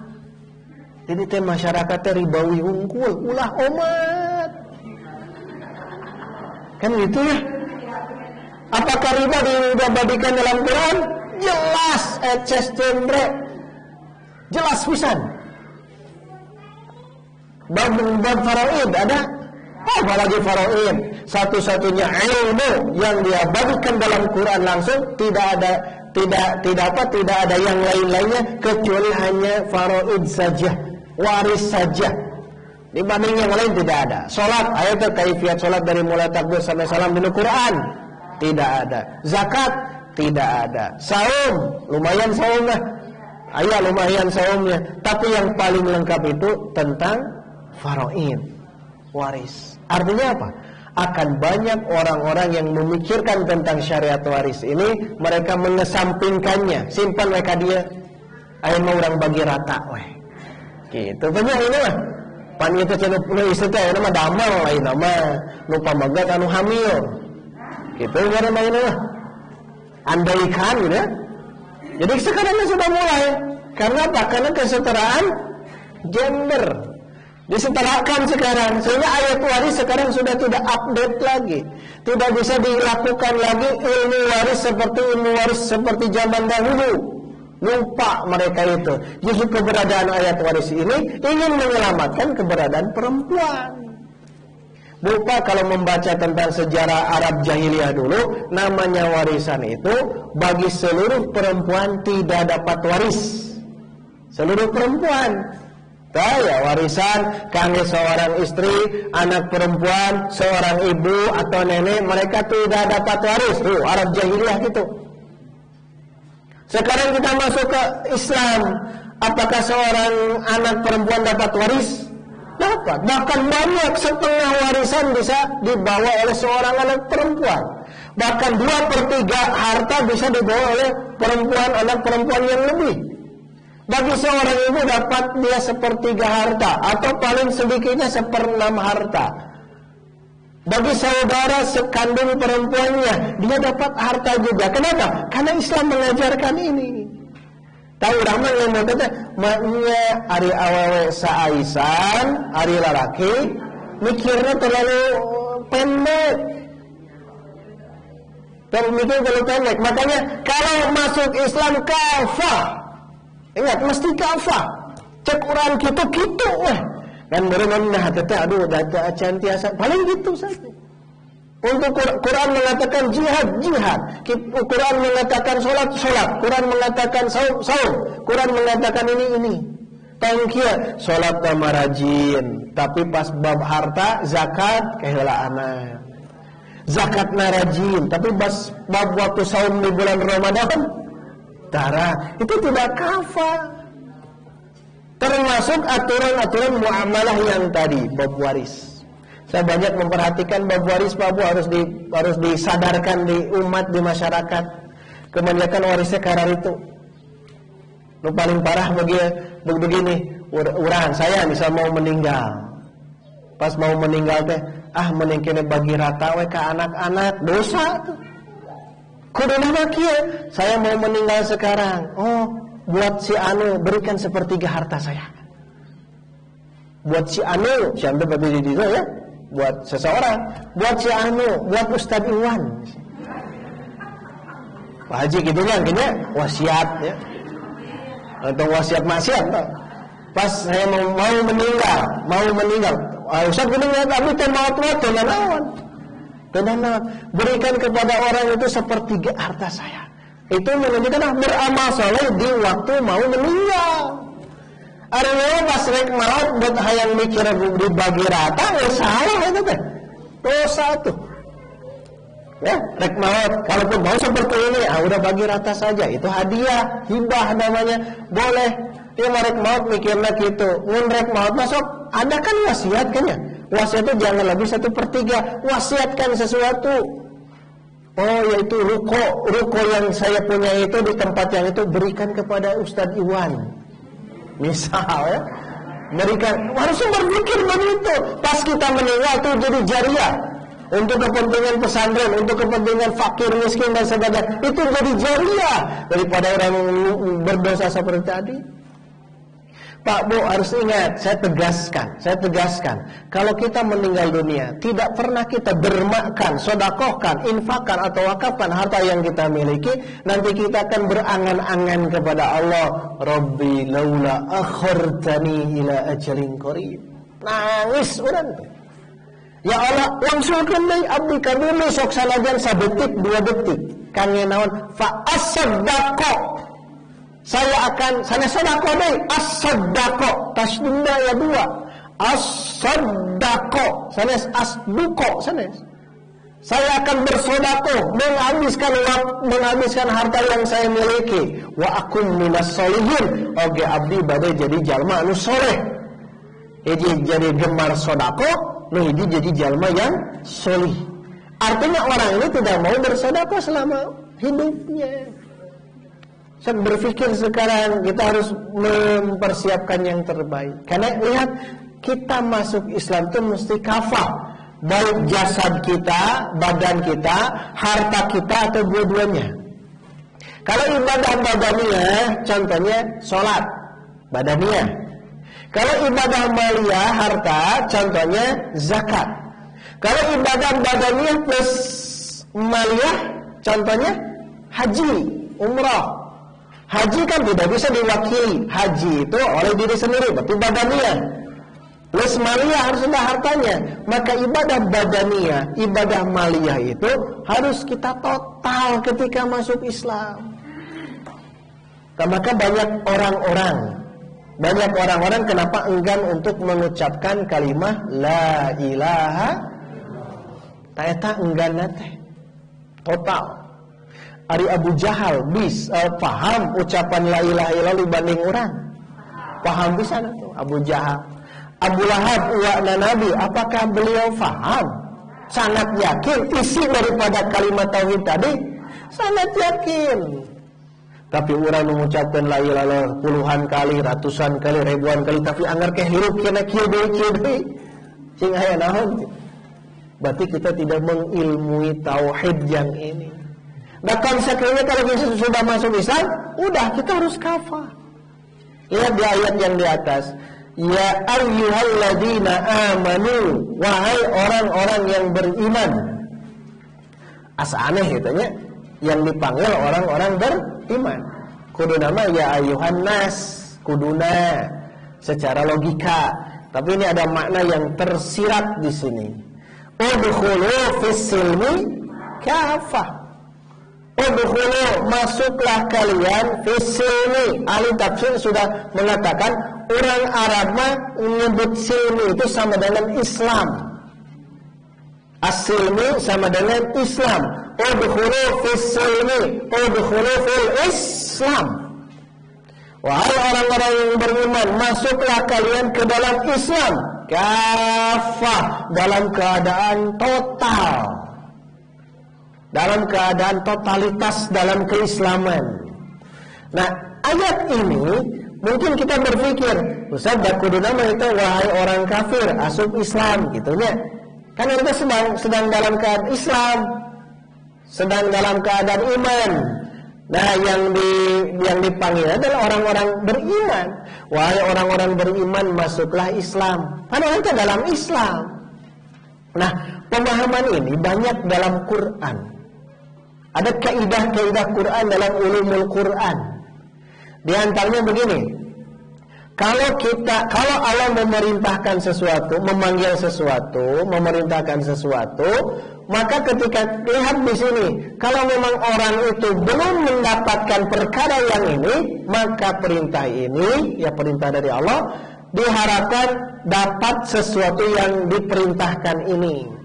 Jadi teh masyarakatnya ribawi unggul Ulah omat Kan gitu ya. Apakah riba diabadikan dalam Quran? Jelas, eces cendre. Jelas pisan. Bab bab faraid ada? Apalagi faraid, satu-satunya ilmu yang diabadikan dalam Quran langsung tidak ada tidak tidak apa tidak ada yang lain-lainnya kecuali hanya faraid saja, waris saja. Dibanding yang lain tidak ada. Salat, ayat kaifiat salat dari mulai takbir sampai salam di Quran tidak ada. Zakat tidak ada. Saum, lumayan saumnya. Ayat lumayan saumnya. Tapi yang paling lengkap itu tentang faraid, waris. Artinya apa? Akan banyak orang-orang yang memikirkan tentang syariat waris ini, mereka mengesampingkannya. Simpan mereka dia. Ayo mau orang bagi rata, weh. Gitu. Banyak ini lah pan itu cina nu istri teh nama damel lain nama nu pamagat anu hamil gitu gara main mah andaikan gitu ya jadi sekarang sudah mulai karena apa karena kesetaraan gender disetarakan sekarang sehingga ayat waris sekarang sudah tidak update lagi tidak bisa dilakukan lagi ilmu waris seperti ilmu waris seperti zaman dahulu Lupa mereka itu. Justru keberadaan ayat waris ini ingin menyelamatkan keberadaan perempuan. Lupa kalau membaca tentang sejarah Arab jahiliyah dulu, namanya warisan itu bagi seluruh perempuan tidak dapat waris. Seluruh perempuan. Kaya warisan kami seorang istri, anak perempuan, seorang ibu atau nenek, mereka tidak dapat waris. Tuh, Arab jahiliyah gitu. Sekarang kita masuk ke Islam. Apakah seorang anak perempuan dapat waris? Dapat. Bahkan banyak setengah warisan bisa dibawa oleh seorang anak perempuan. Bahkan dua per tiga harta bisa dibawa oleh perempuan anak perempuan yang lebih. Bagi seorang ibu dapat dia sepertiga harta atau paling sedikitnya seperenam harta. Bagi saudara sekandung perempuannya, dia dapat harta juga. Kenapa? Karena Islam mengajarkan ini. Tahu ramah yang kata, maknya ari awewe saaisan, ari lalaki, mikirnya terlalu pendek. Terlalu terlalu pendek. Makanya kalau masuk Islam kafah, ingat mesti kafah. Cek orang gitu gitu, wah kan berenang nah teteh aduh data cantiasa. Paling gitu saja. Untuk Quran mengatakan jihad jihad. Quran mengatakan sholat sholat Quran mengatakan saum saum. Quran mengatakan ini ini. Tangkia sholat sama rajin. Tapi pas bab harta zakat keheula anak zakat narajin tapi pas bab waktu saum di bulan Ramadan tara itu tidak kafah Termasuk aturan-aturan muamalah yang tadi bab waris. Saya banyak memperhatikan bab waris Bu harus di, harus disadarkan di umat di masyarakat. Kebanyakan warisnya karar itu. Lu paling parah bagi begini, urahan saya misal mau meninggal. Pas mau meninggal teh, ah meningkene bagi rata ke anak-anak, dosa tuh. Kudu nama saya mau meninggal sekarang. Oh, buat si Anu berikan sepertiga harta saya. Buat si Anu, si Anu berbeda di ya. Buat seseorang, buat si Anu, buat Ustadz Iwan. Pak Haji gitu kan, kayaknya wasiat ya. Atau wasiat maksiat. Pas saya mau, mau meninggal, mau meninggal, ah, Ustaz gini ya abdi teh maot-maot Teh Berikan kepada orang itu sepertiga harta saya. Itu menunjukkan beramal soleh di waktu mau meninggal. Ada pas rek maut buat hayang mikir dibagi rata, nggak salah itu teh. Dosa tuh. Ya, rek maut. Kalaupun mau seperti ini, ah udah bagi rata saja. Itu hadiah, hibah namanya. Boleh. Dia mau rek maut mikirnya gitu. Ngun rek maut masuk, ada kan wasiat kan ya? Wasiat itu jangan lebih satu per tiga. Wasiatkan sesuatu. Oh yaitu ruko Ruko yang saya punya itu di tempat yang itu Berikan kepada Ustadz Iwan Misal ya Berikan Harusnya berpikir begitu Pas kita meninggal itu jadi jariah untuk kepentingan pesantren, untuk kepentingan fakir, miskin dan sebagainya, itu jadi jariah daripada orang berdosa seperti tadi. Pak Bu harus ingat, saya tegaskan, saya tegaskan, kalau kita meninggal dunia, tidak pernah kita bermakkan, sodakohkan, infakkan atau wakafkan harta yang kita miliki, nanti kita akan berangan-angan kepada Allah, Rabbi laula akhirtani ila ajalin qarib. Nangis orang Ya Allah, langsungkan deui abdi ka bumi sok sanajan sadetik dua detik. Kangge naon? Fa asaddaqo saya akan sana sedekah deh as-sadaqah tasdidna ya dua. As-sadaqah sana asduko sana saya akan bersodakoh menghabiskan menghabiskan harta yang saya miliki. Wa akum minas solihin oke abdi badai jadi jalma anu soleh. Jadi jadi gemar sodako ini jadi jalma yang solih artinya orang ini tidak mau bersodako selama hidupnya saya berpikir sekarang kita harus mempersiapkan yang terbaik. Karena lihat kita masuk Islam itu mesti kafah. Baik jasad kita, badan kita, harta kita atau dua-duanya. Kalau ibadah badaniah, contohnya sholat, badaniah. Kalau ibadah malia, harta, contohnya zakat. Kalau ibadah badaniah plus malia, contohnya haji, umrah. Haji kan tidak bisa diwakili. Haji itu oleh diri sendiri, berarti badaniyah. Plus maliyah harus ada hartanya. Maka ibadah badaniyah, ibadah maliyah itu harus kita total ketika masuk Islam. Nah, maka banyak orang-orang banyak orang-orang kenapa enggan untuk mengucapkan kalimat la ilaha Taeta enggan nate total Ari Abu Jahal bis uh, paham ucapan la ilaha illallah dibanding orang. Paham bisa tuh Abu Jahal. Abu Lahab uakna Nabi, apakah beliau paham? Sangat yakin isi daripada kalimat tauhid tadi? Sangat yakin. Tapi orang mengucapkan la ilaha illallah puluhan kali, ratusan kali, ribuan kali tapi anggar ke hirup kena kieu deui kieu deui. Sing aya naon? Berarti kita tidak mengilmui tauhid yang ini. Dan konsekuensinya kalau kita sudah masuk Islam, udah kita harus kafah. Lihat di ayat yang di atas. Ya ayyuhalladzina amanu wahai orang-orang yang beriman. Asa aneh katanya yang dipanggil orang-orang beriman. Kudu nama ya ayyuhan nas, kuduna secara logika. Tapi ini ada makna yang tersirat di sini. Udkhulu fis silmi kafah Udkhulu masuklah kalian fisilmi. Ahli tafsir sudah mengatakan orang Arab mah menyebut silmi itu sama dengan Islam. Asilmi sama dengan Islam. Udkhulu fisilmi. Udkhulu fil Islam. Wahai orang-orang yang beriman, masuklah kalian ke dalam Islam. Kafah dalam keadaan total dalam keadaan totalitas dalam keislaman. Nah, ayat ini mungkin kita berpikir, Ustaz kudu nama itu wahai orang kafir asup Islam gitu ya. Kan kita sedang sedang dalam keadaan Islam, sedang dalam keadaan iman. Nah, yang di yang dipanggil adalah orang-orang beriman. Wahai orang-orang beriman, masuklah Islam. Padahal itu dalam Islam. Nah, pemahaman ini banyak dalam Quran. Ada kaidah-kaidah Quran dalam ulumul Quran. Di antaranya begini. Kalau kita, kalau Allah memerintahkan sesuatu, memanggil sesuatu, memerintahkan sesuatu, maka ketika lihat di sini, kalau memang orang itu belum mendapatkan perkara yang ini, maka perintah ini, ya perintah dari Allah, diharapkan dapat sesuatu yang diperintahkan ini.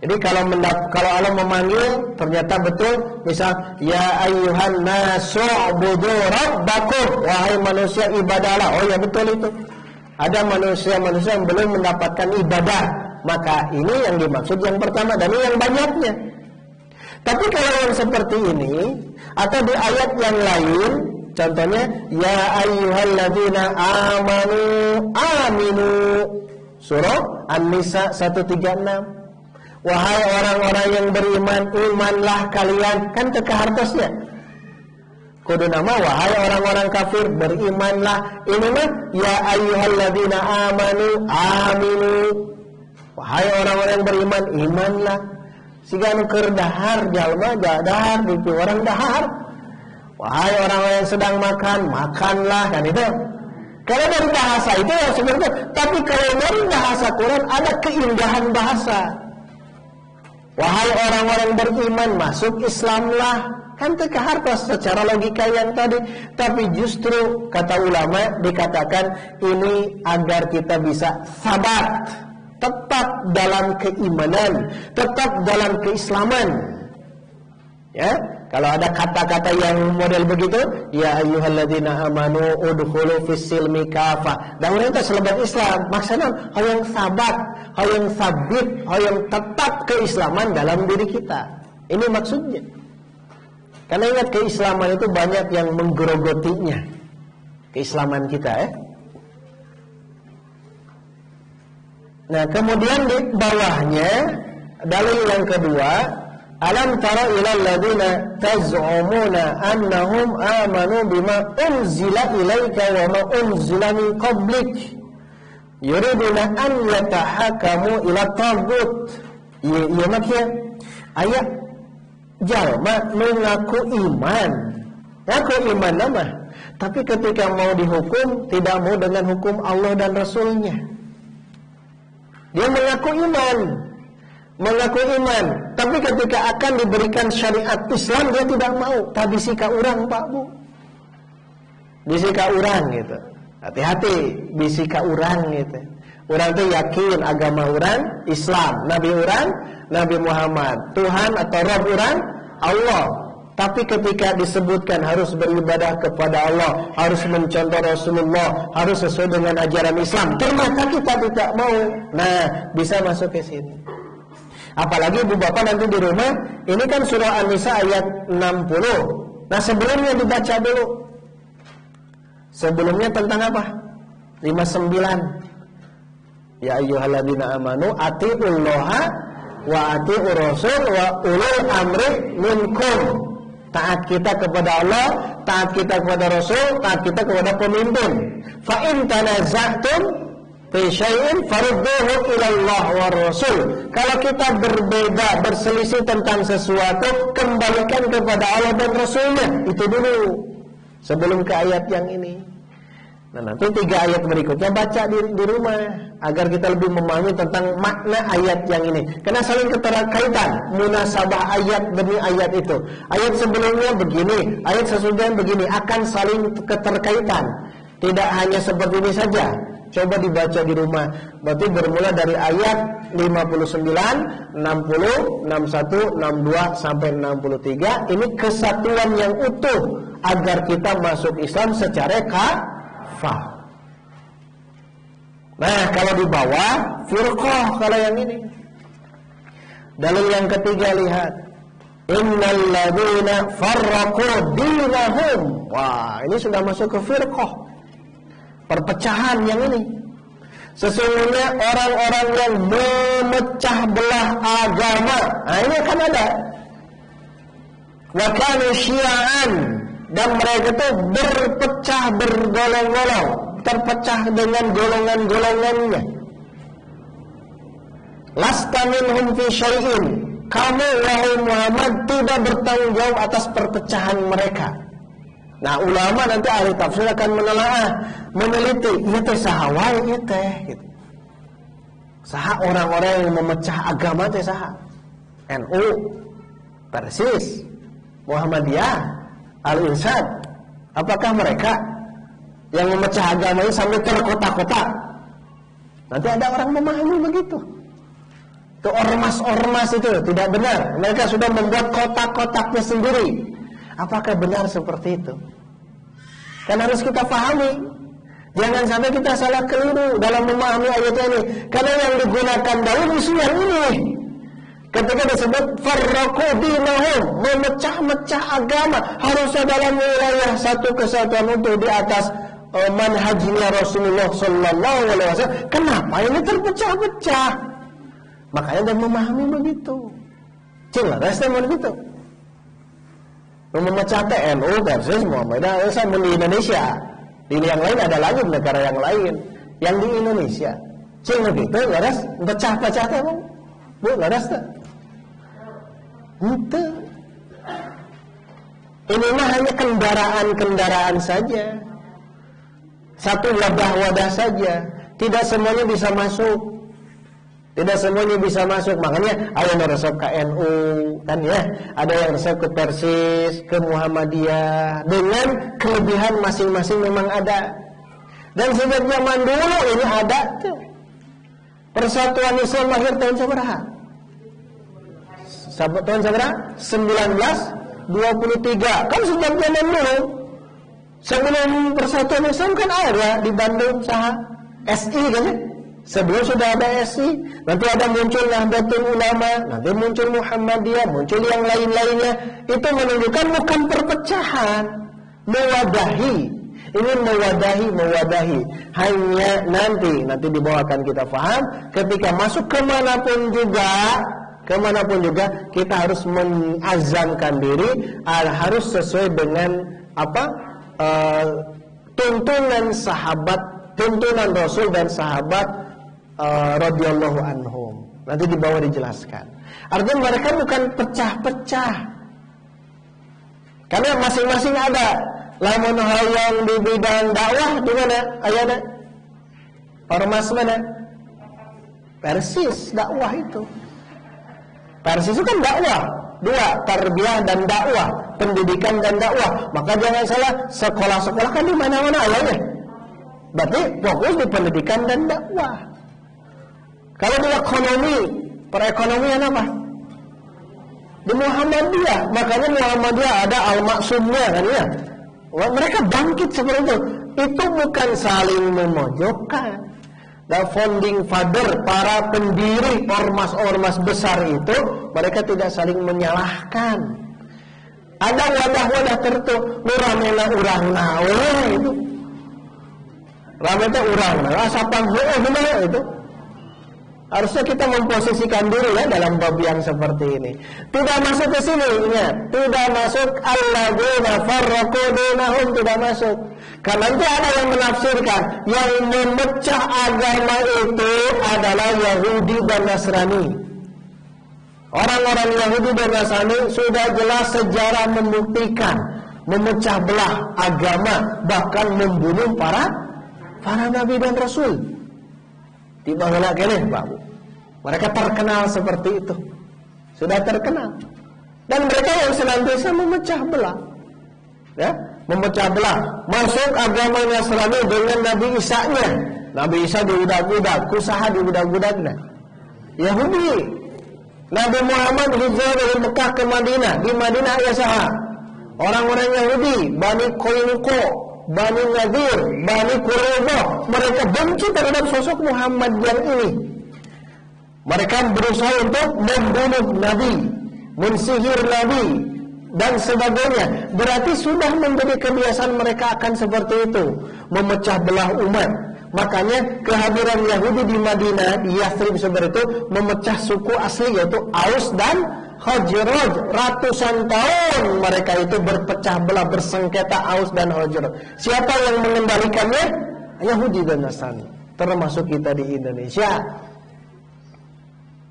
Jadi kalau mendap kalau Allah memanggil ternyata betul misal ya ayyuhan nasu budu rabbakum wahai manusia ibadahlah. Oh ya betul itu. Ada manusia-manusia yang belum mendapatkan ibadah, maka ini yang dimaksud yang pertama dan ini yang banyaknya. Tapi kalau yang seperti ini atau di ayat yang lain contohnya ya ayyuhalladzina amanu aminu surah An-Nisa 136 Wahai orang-orang yang beriman, imanlah kalian. Kan teka hartosnya. Kudu nama wahai orang-orang kafir berimanlah. Ini mah ya ayyuhalladzina amanu aminu. Wahai orang-orang yang beriman, imanlah. Siga nu keur dahar jalma dahar di orang dahar. Wahai orang-orang yang sedang makan, makanlah kan itu. Karena dari bahasa itu ya sebenarnya, tapi kalau dari bahasa Quran ada keindahan bahasa. Wahai orang-orang beriman masuk Islamlah. Kan teka hartos secara logika yang tadi. Tapi justru kata ulama dikatakan ini agar kita bisa sabar. Tetap dalam keimanan tetap dalam keislaman. Ya kalau ada kata-kata yang model begitu, ya ayyuhalladzina amanu udkhulu fis silmi kafah. Dan orang itu selebat Islam, maksudnya hal yang sabar, hal yang sabit, hal yang tetap keislaman dalam diri kita. Ini maksudnya. Karena ingat keislaman itu banyak yang menggerogotinya. Keislaman kita ya. Nah, kemudian di bawahnya dalil yang kedua Alam tara ila alladhina taz'umuna annahum amanu bima unzila ilaika wa ma unzila min qablik. Yuriduna an yatahakamu ila tagut iya iya makia ayat jalma mengaku iman. Ngaku iman nama tapi ketika mau dihukum tidak mau dengan hukum Allah dan Rasulnya. Dia mengaku iman mengaku iman, tapi ketika akan diberikan syariat Islam dia tidak mau. Tadi sika orang Pak Bu. Bisika orang gitu. Hati-hati bisika orang gitu. Orang itu yakin agama orang Islam, Nabi orang Nabi Muhammad, Tuhan atau Rabb orang Allah. Tapi ketika disebutkan harus beribadah kepada Allah, harus mencontoh Rasulullah, harus sesuai dengan ajaran Islam, ternyata kita tidak mau. Nah, bisa masuk ke sini. Apalagi ibu bapak nanti di rumah, ini kan surah An-Nisa ayat 60. Nah sebelumnya dibaca dulu. Sebelumnya tentang apa? 59. Ya ayyuhalladzina amanu atiullaha wa atiur rasul wa ulul amri minkum. Taat kita kepada Allah, taat kita kepada Rasul, taat kita kepada pemimpin. Fa in tanaza'tum Fisyai'in farudduhu ilallah wa rasul. Kalau kita berbeda, berselisih tentang sesuatu, kembalikan kepada Allah dan Rasulnya. Itu dulu. Sebelum ke ayat yang ini. Nah nanti tiga ayat berikutnya baca di, di rumah agar kita lebih memahami tentang makna ayat yang ini. Karena saling keterkaitan munasabah ayat demi ayat itu. Ayat sebelumnya begini, ayat sesudahnya begini akan saling keterkaitan. Tidak hanya seperti ini saja. Coba dibaca di rumah. Berarti bermula dari ayat 59, 60, 61, 62 sampai 63. Ini kesatuan yang utuh agar kita masuk Islam secara kafah. Nah, kalau di bawah firqah kalau yang ini. Dalil yang ketiga lihat. Innal ladzina farraqu dinahum. Wah, ini sudah masuk ke firqah perpecahan yang ini. Sesungguhnya orang-orang yang memecah belah agama, nah ini akan ada. Wakanu syiaan dan mereka itu berpecah bergolong-golong, terpecah dengan golongan-golongannya. Lasta minhum fi syai'in. Kamu wahai Muhammad tidak bertanggung jawab atas perpecahan mereka. Nah ulama nanti ahli tafsir akan menelaah, meneliti, iya teh sahawai iya teh. Gitu. Saha orang-orang yang memecah agama teh saha? NU, Persis, Muhammadiyah, Al-Insad. Apakah mereka yang memecah agama ini sampai terkotak-kotak? Nanti ada orang memahami begitu. Itu ormas-ormas itu tidak benar. Mereka sudah membuat kotak-kotaknya sendiri. Apakah benar seperti itu? Kan harus kita pahami. Jangan sampai kita salah keliru dalam memahami ayat ini. Karena yang digunakan dalam isu yang ini. Ketika disebut farraqu dinahum, memecah-mecah agama, harusnya dalam wilayah satu kesatuan untuk di atas uh, manhajnya Rasulullah sallallahu alaihi wasallam. Kenapa ini terpecah-pecah? Makanya dia memahami begitu. Jelas dia begitu. Memecah TNU versus Muhammadiyah sama di Indonesia. Di yang lain ada lagi negara yang lain. Yang di Indonesia. Cing begitu, laras pecah-pecah teh Bu, laras teh. Itu. Ini mah hanya kendaraan-kendaraan saja. Satu wadah-wadah saja. Tidak semuanya bisa masuk. Tidak semuanya bisa masuk. Makanya ada yang resep ke NU, kan ya. Ada yang resep ke Persis, ke Muhammadiyah. Dengan kelebihan masing-masing memang ada. Dan sejak zaman dulu ini ada. Persatuan Islam lahir tahun seberapa? Tahun seberapa? 1923. Kan sejak zaman dulu. Sebelum Persatuan Islam kan ada di Bandung sah SI kan ya? Sebelum sudah ada SI, nanti ada muncul Nahdlatul Ulama, nanti muncul Muhammadiyah, muncul yang lain-lainnya. Itu menunjukkan bukan perpecahan, mewadahi. Ini mewadahi, mewadahi. Hanya nanti, nanti dibawakan kita paham, ketika masuk ke mana pun juga, ke mana pun juga, kita harus mengazamkan diri, harus sesuai dengan apa uh, tuntunan sahabat, tuntunan Rasul dan sahabat uh, radhiyallahu anhum. Nanti di bawah dijelaskan. Artinya mereka bukan pecah-pecah. Karena masing-masing ada. Lamun hayang di bidang dakwah di mana? Ayana? Ormas mana? Persis dakwah itu. Persis itu kan dakwah. Dua, tarbiyah dan dakwah, pendidikan dan dakwah. Maka jangan salah, sekolah-sekolah kan di mana-mana ayahnya. Berarti fokus di pendidikan dan dakwah. Kalau di ekonomi, perekonomian apa? Di Muhammadiyah, makanya Muhammadiyah ada al-maksumnya kan ya. Mereka bangkit seperti itu. Itu bukan saling memojokkan. The founding father, para pendiri ormas-ormas besar itu, mereka tidak saling menyalahkan. Ada wadah-wadah tertentu, nuramena urang nawe itu. Rameta urang nawe, asapang itu. Harusnya kita memposisikan diri ya dalam bab yang seperti ini. Tidak masuk ke sini, ingat. Tidak masuk alladzina tidak masuk. Karena nanti ada yang menafsirkan yang memecah agama itu adalah Yahudi dan Nasrani. Orang-orang Yahudi dan Nasrani sudah jelas sejarah membuktikan memecah belah agama bahkan membunuh para para nabi dan rasul. Tiba heula keneh, Pak Bu. Mereka terkenal seperti itu. Sudah terkenal. Dan mereka yang senantiasa memecah belah. Ya, memecah belah. Masuk agama Nasrani dengan Nabi Isa-nya. Nabi Isa diudak-udak, kusaha diudak-udaknya. Yahudi. Nabi Muhammad hijrah dari Mekah ke Madinah. Di Madinah ya sah. Orang-orang Yahudi, Bani Koinko, Bani Nadir, Bani Quraidah, mereka benci terhadap sosok Muhammad yang ini. Mereka berusaha untuk membunuh Nabi, mensihir Nabi, dan sebagainya. Berarti sudah menjadi kebiasaan mereka akan seperti itu, memecah belah umat. Makanya kehadiran Yahudi di Madinah, di Yathrib seperti itu, memecah suku asli yaitu Aus dan Khajraj ratusan tahun mereka itu berpecah belah bersengketa Aus dan Khajraj. Siapa yang mengendalikannya? Yahudi dan Nasrani. Termasuk kita di Indonesia.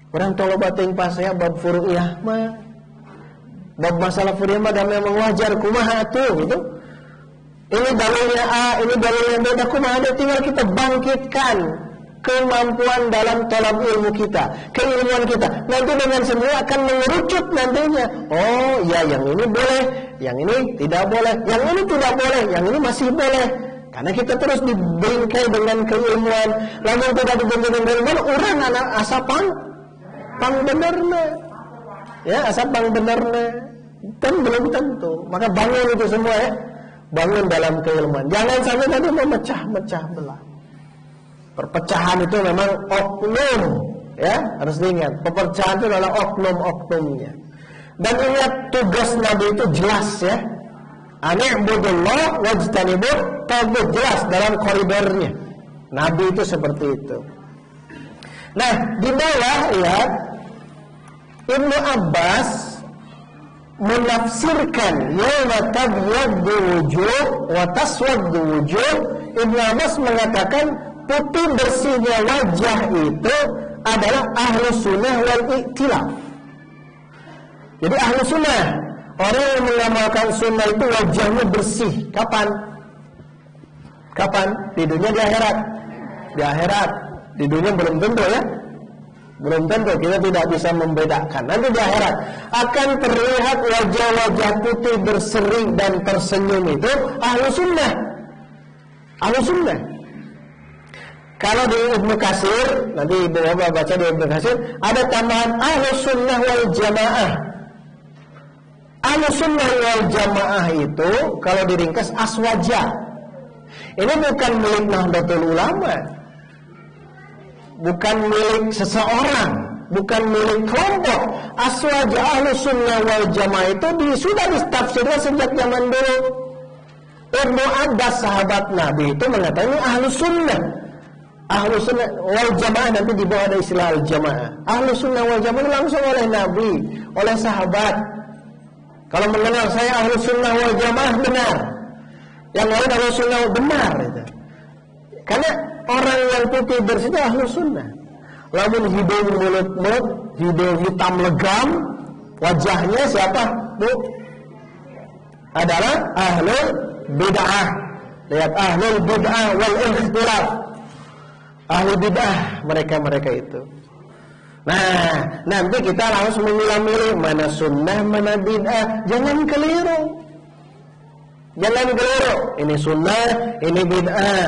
Orang tolo bating pasnya bab furu'iyah mah. Bab masalah furu'iyah mah memang wajar kumaha tuh gitu. Ini dalilnya A, ini dalilnya B. Aku ada tinggal kita bangkitkan kemampuan dalam tolak ilmu kita, keilmuan kita. Nanti dengan sendiri akan mengerucut nantinya. Oh, ya yang ini boleh, yang ini tidak boleh, yang ini tidak boleh, yang ini masih boleh. Karena kita terus dibingkai dengan keilmuan, lalu tidak dibingkai dengan keilmuan, orang anak asapang, pang benerna. Ya, asapang benerna. Kan belum tentu. Maka bangun itu semua ya. Bangun dalam keilmuan. Jangan sampai nanti memecah-mecah belah. Perpecahan itu memang oknum, ya harus diingat. Perpecahan itu adalah oknum-oknumnya. Dan ingat tugas Nabi itu jelas ya. Ani'budullah wajtanibut tagut jelas dalam koridornya. Nabi itu seperti itu. Nah, di bawah ya Ibnu Abbas menafsirkan yauma tabyaddu wujuh wa taswaddu wujuh Ibnu Abbas mengatakan putih bersihnya wajah itu adalah ahlu sunnah wal iktilaf. Jadi ahlu sunnah orang yang mengamalkan sunnah itu wajahnya bersih. Kapan? Kapan? Di dunia di akhirat. Di akhirat. Di dunia belum tentu ya. Belum tentu kita tidak bisa membedakan. Nanti di akhirat akan terlihat wajah-wajah putih berseri dan tersenyum itu ahlu sunnah. Ahlu sunnah. Kalau di Ibnu Kasir, nanti Ibu Bapak baca di Ibnu Kasir, ada tambahan ahlu sunnah wal jamaah. Ahlu sunnah wal jamaah itu, kalau diringkas aswaja. Ini bukan milik Nahdlatul Ulama. Bukan milik seseorang. Bukan milik kelompok. Aswaja ahlu sunnah wal jamaah itu di, sudah ditafsirkan sejak zaman dulu. Ibnu Abbas sahabat Nabi itu mengatakan ahlu sunnah Ahlu sunnah wal jamaah nanti di bawah ada istilah al jamaah. Ahlu sunnah wal jamaah langsung oleh Nabi, oleh sahabat. Kalau mengenal saya ahlu sunnah wal jamaah benar. Yang lain ahlu sunnah benar itu. Karena orang yang putih bersih itu ahlu sunnah. Lamun hidung mulut, hidung hitam legam, wajahnya siapa? Bu? Adalah ahlu bid'ah. Lihat ahlu bid'ah wal ikhtilaf ahli bidah mereka-mereka itu. Nah, nanti kita harus memilah-milih mana sunnah, mana bid'ah. Jangan keliru. Jangan keliru. Ini sunnah, ini bid'ah.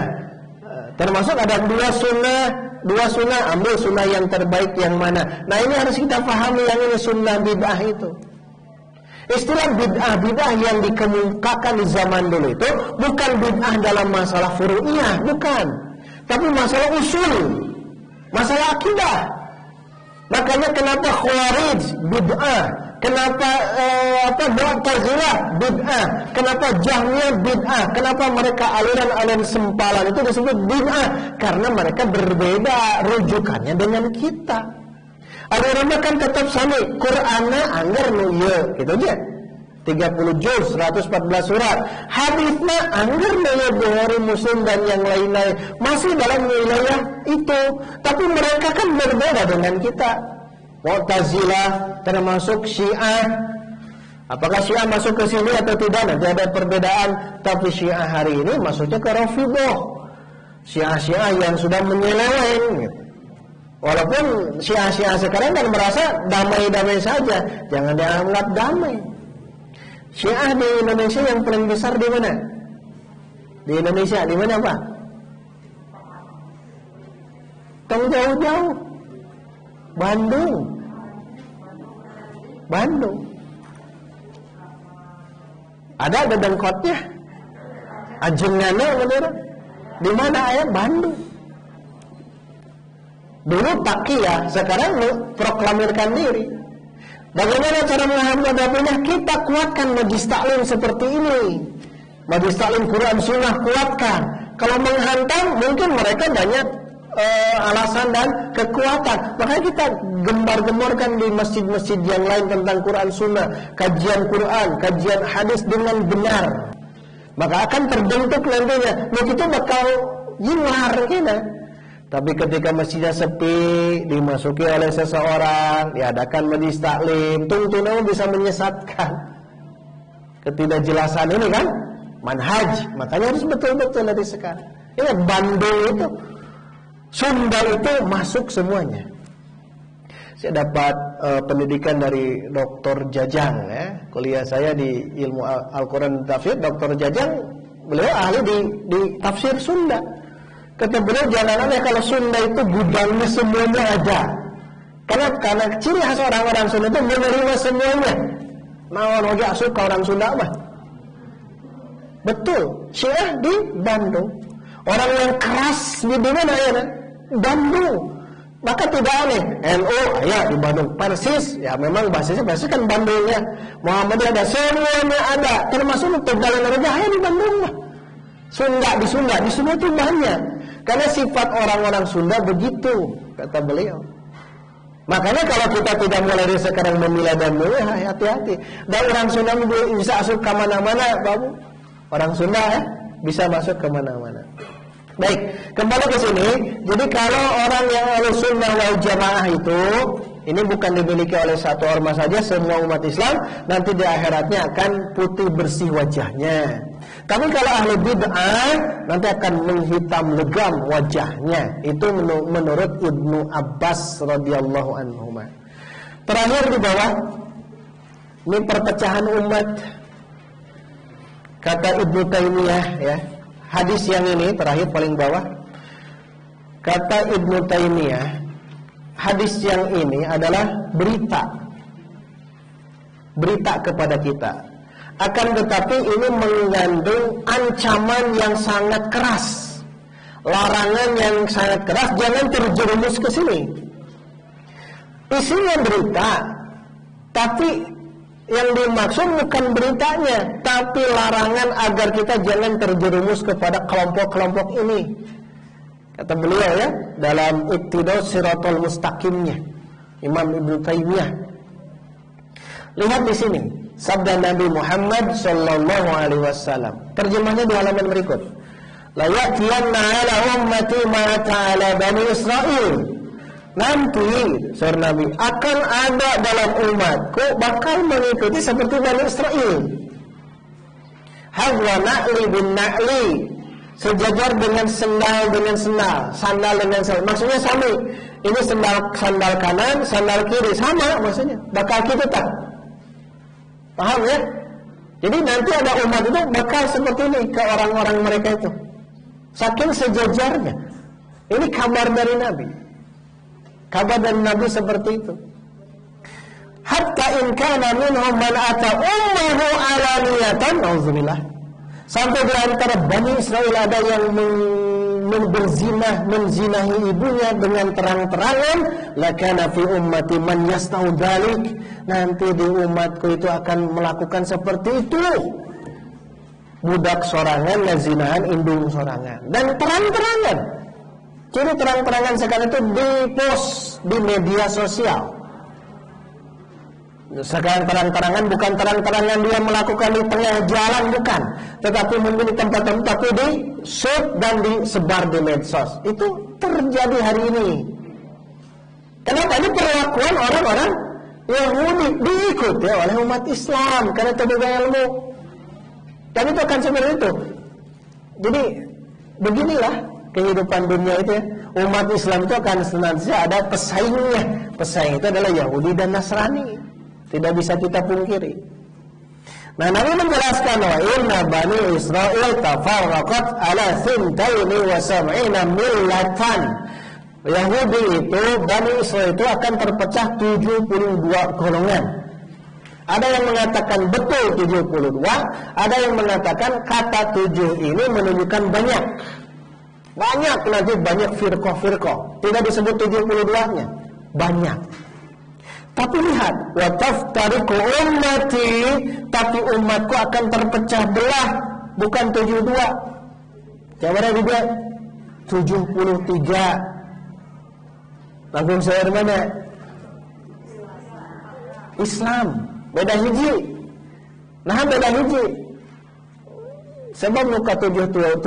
Termasuk ada dua sunnah, dua sunnah. Ambil sunnah yang terbaik yang mana. Nah ini harus kita pahami yang ini sunnah bid'ah itu. Istilah bid'ah bid'ah yang dikemukakan di zaman dulu itu bukan bid'ah dalam masalah furu'iyah, bukan tapi masalah usul, masalah akidah. Makanya kenapa Khawarij bid'ah, kenapa eh, apa Mu'tazilah bid'ah, kenapa Jahmiyah bid'ah, kenapa mereka aliran-aliran sempalan itu disebut bid'ah karena mereka berbeda rujukannya dengan kita. Ada orang kan tetap sama Qur'annya anggar nu gitu aja. 30 juz, 114 surat. Hadisnya anggar Bukhari Muslim dan yang lain-lain masih dalam wilayah itu. Tapi mereka kan berbeda dengan kita. Mu'tazilah termasuk Syiah. Apakah Syiah masuk ke sini atau tidak? Nanti ada perbedaan. Tapi Syiah hari ini masuknya ke Rafidah. Syiah-Syiah yang sudah menyeleweng. Walaupun Syiah-Syiah sekarang kan merasa damai-damai saja. Jangan dianggap damai. Syiah di Indonesia yang paling besar di mana? Di Indonesia di mana Pak? Tong jauh-jauh. Bandung. Bandung. Ada ada dengkotnya. Ajengannya bener. Di mana ayah Bandung? Dulu ya, sekarang lu proklamirkan diri. Bagaimana cara menghadapinya? Kita kuatkan majlis taklim seperti ini. Majlis taklim Quran Sunnah kuatkan. Kalau menghantam mungkin mereka banyak uh, alasan dan kekuatan. Makanya kita gembar-gemborkan di masjid-masjid yang lain tentang Quran Sunnah, kajian Quran, kajian hadis dengan benar. Maka akan terbentuk nantinya. Begitu bakal yinar kita. Tapi ketika masjidnya sepi, dimasuki oleh seseorang, diadakan majlis taklim, tunggu bisa menyesatkan. Ketidakjelasan ini kan? manhaj. Makanya harus betul-betul dari sekarang. Ini Bandung itu Sunda itu masuk semuanya. Saya dapat uh, pendidikan dari Dr. Jajang ya. Kuliah saya di ilmu Al-Qur'an Tafsir Dr. Jajang beliau ahli di, di tafsir Sunda. Kata beliau jangan aneh kalau Sunda itu gudangnya semuanya ada. Karena karena ciri khas orang-orang Sunda itu menerima semuanya. Mau nggak suka orang Sunda mah. Betul, Syiah di Bandung. Orang yang keras di mana ya? Bandung. Maka tidak aneh, NU ya di Bandung, Persis ya memang basisnya Persis kan Bandung ya. Muhammadiyah ada, semuanya ada, termasuk Tegalan Raja ya di Bandung lah. Sunda di Sunda, di Sunda itu banyak. Karena sifat orang-orang Sunda begitu, kata beliau. Makanya kalau kita tidak mulai dari sekarang memilah dan memilih, hati-hati. Dan orang Sunda bisa masuk ke mana-mana. Orang Sunda ya, bisa masuk ke mana-mana. Baik, kembali ke sini. Jadi kalau orang yang oleh sunnah wal jamaah itu ini bukan dimiliki oleh satu ormas saja, semua umat Islam nanti di akhiratnya akan putih bersih wajahnya. Tapi kalau ahli bid'ah nanti akan menghitam legam wajahnya. Itu menurut Ibnu Abbas radhiyallahu anhu. Terakhir di bawah ini perpecahan umat. Kata Ibnu Taimiyah ya, hadis yang ini terakhir paling bawah kata Ibnu Taimiyah hadis yang ini adalah berita berita kepada kita akan tetapi ini mengandung ancaman yang sangat keras larangan yang sangat keras jangan terjerumus ke sini isinya berita tapi yang dimaksud bukan beritanya, tapi larangan agar kita jangan terjerumus kepada kelompok-kelompok ini. Kata beliau ya, dalam Iqtidau Siratul Mustaqimnya, Imam Ibnu Taimiyah. Lihat di sini, sabda Nabi Muhammad sallallahu alaihi wasallam. Terjemahnya di halaman berikut. La ya'tiyanna 'ala ummati ma ta'ala bani Israel Nanti, Sur Nabi, akan ada dalam umatku bakal mengikuti seperti Bani Israel. Hadwa na'li bin na'li. Sejajar dengan sendal dengan sendal, sandal dengan sandal. Maksudnya sama. Ini sandal sandal kanan, sandal kiri sama maksudnya. Bakal kita tak. Paham ya? Jadi nanti ada umat itu bakal seperti ini ke orang-orang mereka itu. Saking sejajarnya. Ini kabar dari Nabi. Kabar dari Nabi seperti itu. Hatta in kana minhum man ata ummuhu alaniyatan, auzubillah. Sampai di antara Bani Israel ada yang berzinah, menzinahi ibunya dengan terang-terangan, lakana fi ummati man yastau dalik. Nanti di umatku itu akan melakukan seperti itu. Budak sorangan, ngazinahan, indung sorangan. Dan terang-terangan. Jadi terang-terangan sekarang itu di post di media sosial. Sekarang terang-terangan bukan terang-terangan dia melakukan di tengah jalan bukan, tetapi memilih tempat-tempat tapi di shoot dan disebar di medsos. Itu terjadi hari ini. Kenapa ini perlakuan orang-orang Yahudi diikuti oleh umat Islam karena terbuka ilmu. Dan itu akan seperti itu. Jadi beginilah kehidupan dunia itu ya, umat Islam itu akan senantiasa ada pesaingnya. Pesaing itu adalah Yahudi dan Nasrani. Tidak bisa kita pungkiri. Nah, Nabi menjelaskan bahwa inna bani Israel tafarraqat ala thintaini wa sab'ina millatan. Yahudi itu, Bani Israel itu akan terpecah 72 golongan. Ada yang mengatakan betul 72, ada yang mengatakan kata 7 ini menunjukkan banyak. Banyak nanti banyak firqah-firqah. Tidak disebut 72-nya. Banyak. Tapi lihat, wa taftariqu ummati, tapi umatku akan terpecah belah, bukan 72. Coba juga 73. Langsung saya mana? Islam. Beda hiji. Nah, beda hiji. Sebab muka 72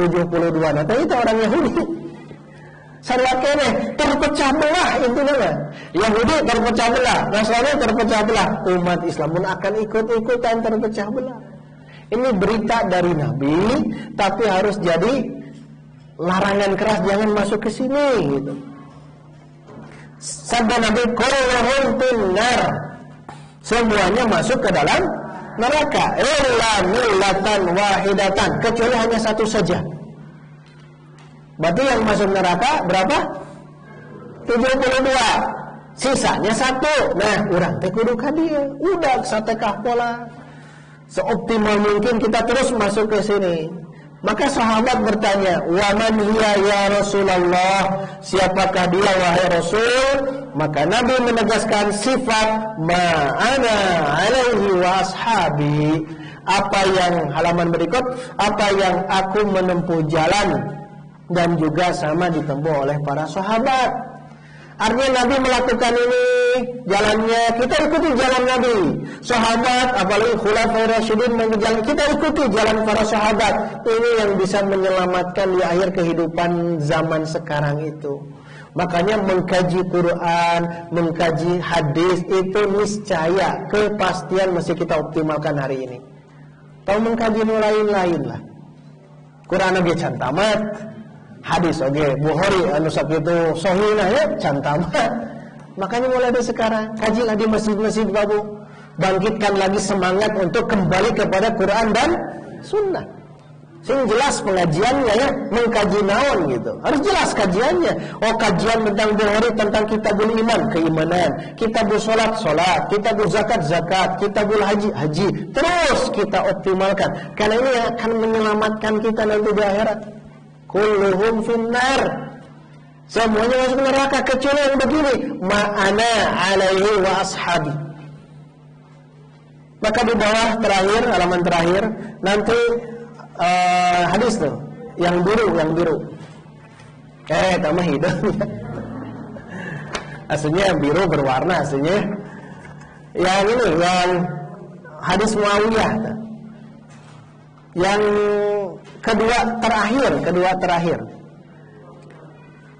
nanti itu orang Yahudi. Sarwa kene terpecah belah itu nama. Yahudi terpecah belah, Nasrani terpecah belah, umat Islam pun akan ikut-ikutan terpecah belah. Ini berita dari Nabi, tapi harus jadi larangan keras jangan masuk ke sini gitu. Sabda Nabi kulluhum finnar. Semuanya masuk ke dalam neraka illa millatan wahidatan kecuali hanya satu saja. Berarti yang masuk neraka berapa? 72. Sisanya satu. Nah, orang teh kudu dia. Udah satekah pola. Seoptimal mungkin kita terus masuk ke sini. Maka sahabat bertanya, "Wa man hiya ya Rasulullah?" Siapakah dia wahai Rasul? Maka Nabi menegaskan sifat ma'ana alaihi wa ashabi. Apa yang halaman berikut, apa yang aku menempuh jalan dan juga sama ditempuh oleh para sahabat. Artinya Nabi melakukan ini jalannya, kita ikuti jalan Nabi. Sahabat, apalagi khulafaur rasyidin menjalan, kita ikuti jalan para sahabat. Ini yang bisa menyelamatkan di akhir kehidupan zaman sekarang itu. Makanya mengkaji Quran, mengkaji hadis itu niscaya kepastian mesti kita optimalkan hari ini. Tahu mengkaji lain-lain lah. Quran lagi cantamat, hadis oke. Okay. Bukhari anu itu sahihna ya cantam. Makanya mulai dari sekarang kajilah di masjid-masjid babu. Bangkitkan lagi semangat untuk kembali kepada Quran dan Sunnah. Sing jelas pengajiannya ya mengkaji naon gitu. Harus jelas kajiannya. Oh kajian tentang Bukhari tentang kitabul iman keimanan. Kitabul salat salat kitabul zakat zakat. Kitabul haji haji. Terus kita optimalkan. Karena ini akan menyelamatkan kita nanti di akhirat kulluhum finnar. Semuanya masuk neraka kecuali yang begini. Ma'ana alaihi wa ashabi. Maka di bawah terakhir halaman terakhir nanti uh, hadis tuh yang biru yang biru. Eh tambah hidung aslinya biru berwarna aslinya. Yang ini yang hadis Muawiyah yang kedua terakhir, kedua terakhir.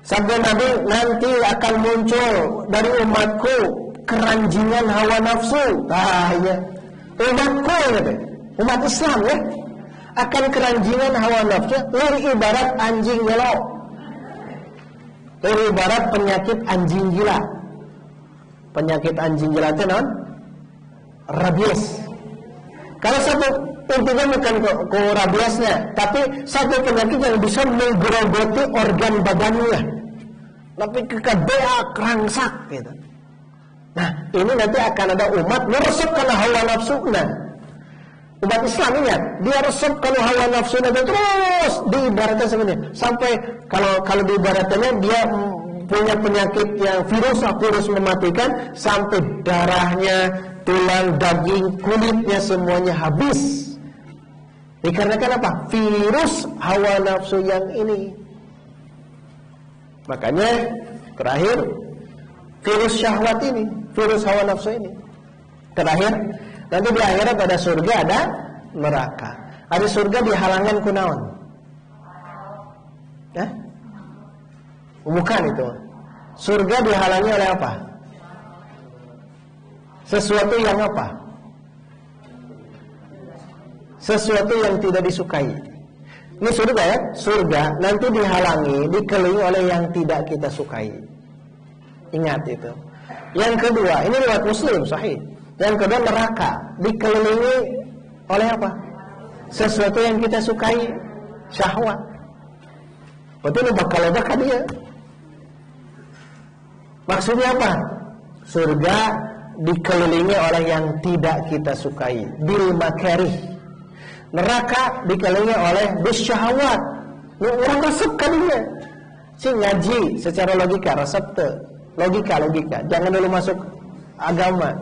Sabda Nabi nanti akan muncul dari umatku keranjingan hawa nafsu. Ah ya. Umatku gitu. Umat Islam ya. Akan keranjingan hawa nafsu lir ibarat anjing gelo. Lir ibarat penyakit anjing gila. Penyakit anjing gila itu non? Rabies. Kalau satu intinya bukan ke, rabiesnya, tapi satu penyakit yang bisa menggerogoti organ badannya. Tapi kekebea kerangsak gitu. Nah, ini nanti akan ada umat meresep karena hawa. Nah, umat Islam ingat, dia resep kalau hawa nafsu itu terus diibaratkan sebenarnya sampai kalau kalau diibaratkannya dia punya penyakit yang virus virus mematikan sampai darahnya, tulang, daging, kulitnya semuanya habis. Dikarenakan apa? Virus hawa nafsu yang ini. Makanya terakhir virus syahwat ini, virus hawa nafsu ini. Terakhir, nanti di akhirat ada surga, ada neraka. Ada surga di halangan kunaon. Ya? Bukan itu. Surga dihalangi oleh apa? Sesuatu yang apa? Sesuatu yang tidak disukai. Ini surga ya, surga nanti dihalangi, dikelilingi oleh yang tidak kita sukai. Ingat itu. Yang kedua, ini lewat Muslim sahih. Yang kedua neraka, dikelilingi oleh apa? Sesuatu yang kita sukai, syahwat. Betul bakal ada dia. Maksudnya apa? Surga dikelilingi oleh yang tidak kita sukai, bil makarih neraka dikelilingi oleh bisyahawat orang resep kan dia si ngaji secara logika resep logika logika. Jangan dulu masuk agama.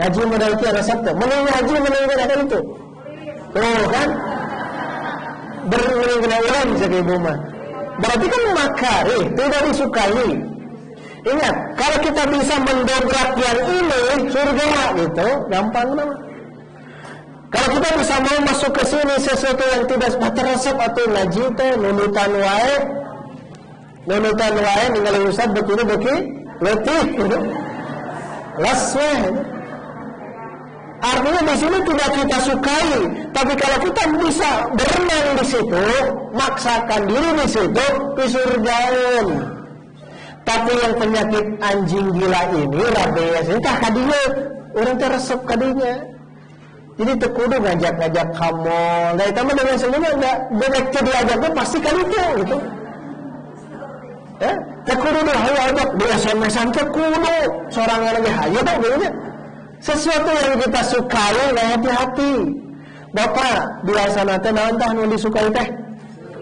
Ngaji modal kia resep te mending ngaji mending akan itu. Oh kan? Bermending kena ulang jadi ibu mah. Berarti kan makari tidak disukai. Ingat kalau kita bisa mendobrak yang ini surga gitu gampang nama kalau kita bisa mau masuk ke sini sesuatu yang tidak terresep atau ngaji itu nunutan wae nunutan wae ningali ustaz begini beki letih gitu. Las Artinya di sini tidak kita sukai, tapi kalau kita bisa berenang di situ, maksakan diri di situ, pisur daun. Tapi yang penyakit anjing gila ini, rabies ini tak kadinya, orang teresep kadinya. Jadi tekudu ngajak-ngajak kamu, nah itu dengan sendirinya enggak bebek diajaknya pasti kan itu gitu. Ya, tekudu dia hayu ajak di SMS-an tekudu, seorang yang lagi hayu tak gitu sesuatu yang kita sukai nah hati-hati. Bapak biasa nanti naon tah nu disukai teh?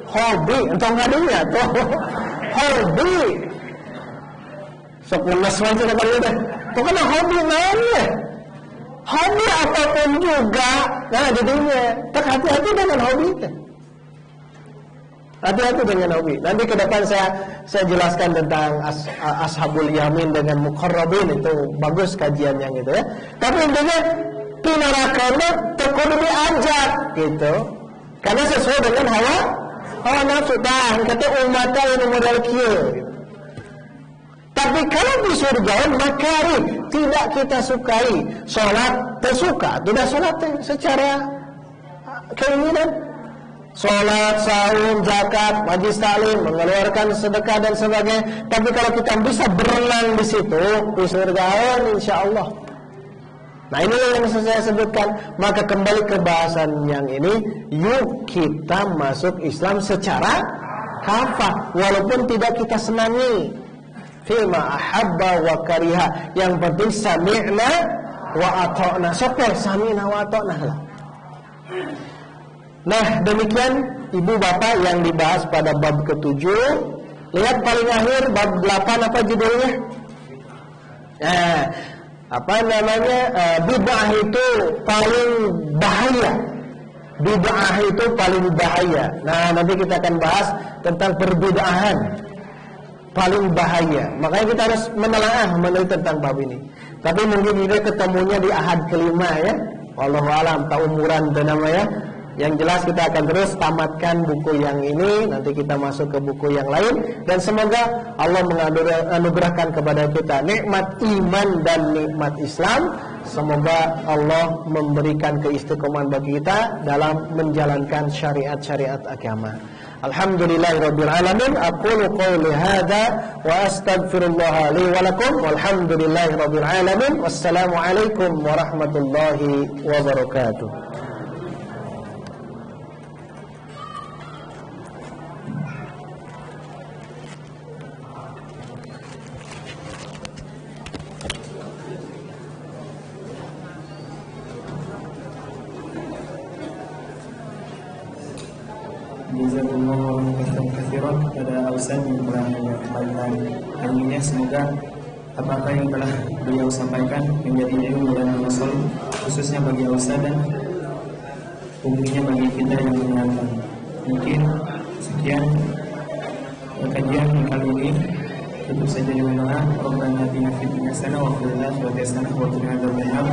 Hobi. Entong ngadunya tuh. Hobi. Sok lemes wae teh. Tuh kan hobi naon ya hobi apa pun juga nah jadinya tak hati-hati dengan hobi Hati-hati dengan hobi. Nanti ke depan saya saya jelaskan tentang as, ashabul yamin dengan mukarrabin itu bagus kajian yang itu ya. Tapi intinya di neraka terkudu diajak gitu. Karena sesuai dengan hawa hawa nafsu dah kata umat yang modal kieu gitu. Tapi kalau di surga makari tidak kita sukai sholat tersuka tidak sholat secara keinginan Sholat, saum, zakat, majlis taklim, mengeluarkan sedekah dan sebagainya. Tapi kalau kita bisa berenang di situ, di surga, insya Allah. Nah ini yang saya sebutkan. Maka kembali ke bahasan yang ini, yuk kita masuk Islam secara kafah, walaupun tidak kita senangi. Fima ahabba wa kariha. Yang penting sami'na wa ato'na. Sopir sami'na wa ato'na lah. Nah demikian ibu bapak yang dibahas pada bab ketujuh Lihat paling akhir bab 8 apa judulnya? Nah, apa namanya? Uh, bid'ah itu paling bahaya. Bid'ah itu paling bahaya. Nah, nanti kita akan bahas tentang perbedaan paling bahaya. Makanya kita harus menelaah meneliti tentang bab ini. Tapi mungkin ini ketemunya di ahad kelima ya. Allah alam tak umuran itu namanya yang jelas kita akan terus tamatkan buku yang ini, nanti kita masuk ke buku yang lain dan semoga Allah menganugerahkan kepada kita nikmat iman dan nikmat Islam. Semoga Allah memberikan keistiqomahan bagi kita dalam menjalankan syariat-syariat agama. Alhamdulillahirabbil alamin. Aqulu qawli hadza wa astaghfirullah li warahmatullahi wabarakatuh. Ausan yang telah menyampaikan ilmunya semoga apa-apa yang telah beliau sampaikan menjadi ilmu dan masul khususnya bagi Ausan dan umumnya bagi kita yang mendengarkan. Mungkin sekian kajian kali ini tutup saja dengan doa Rabbana atina fid dunya hasanah wa fil akhirati hasanah wa qina.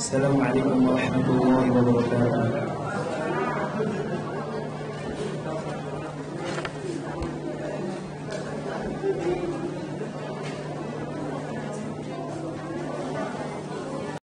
Assalamualaikum warahmatullahi wabarakatuh.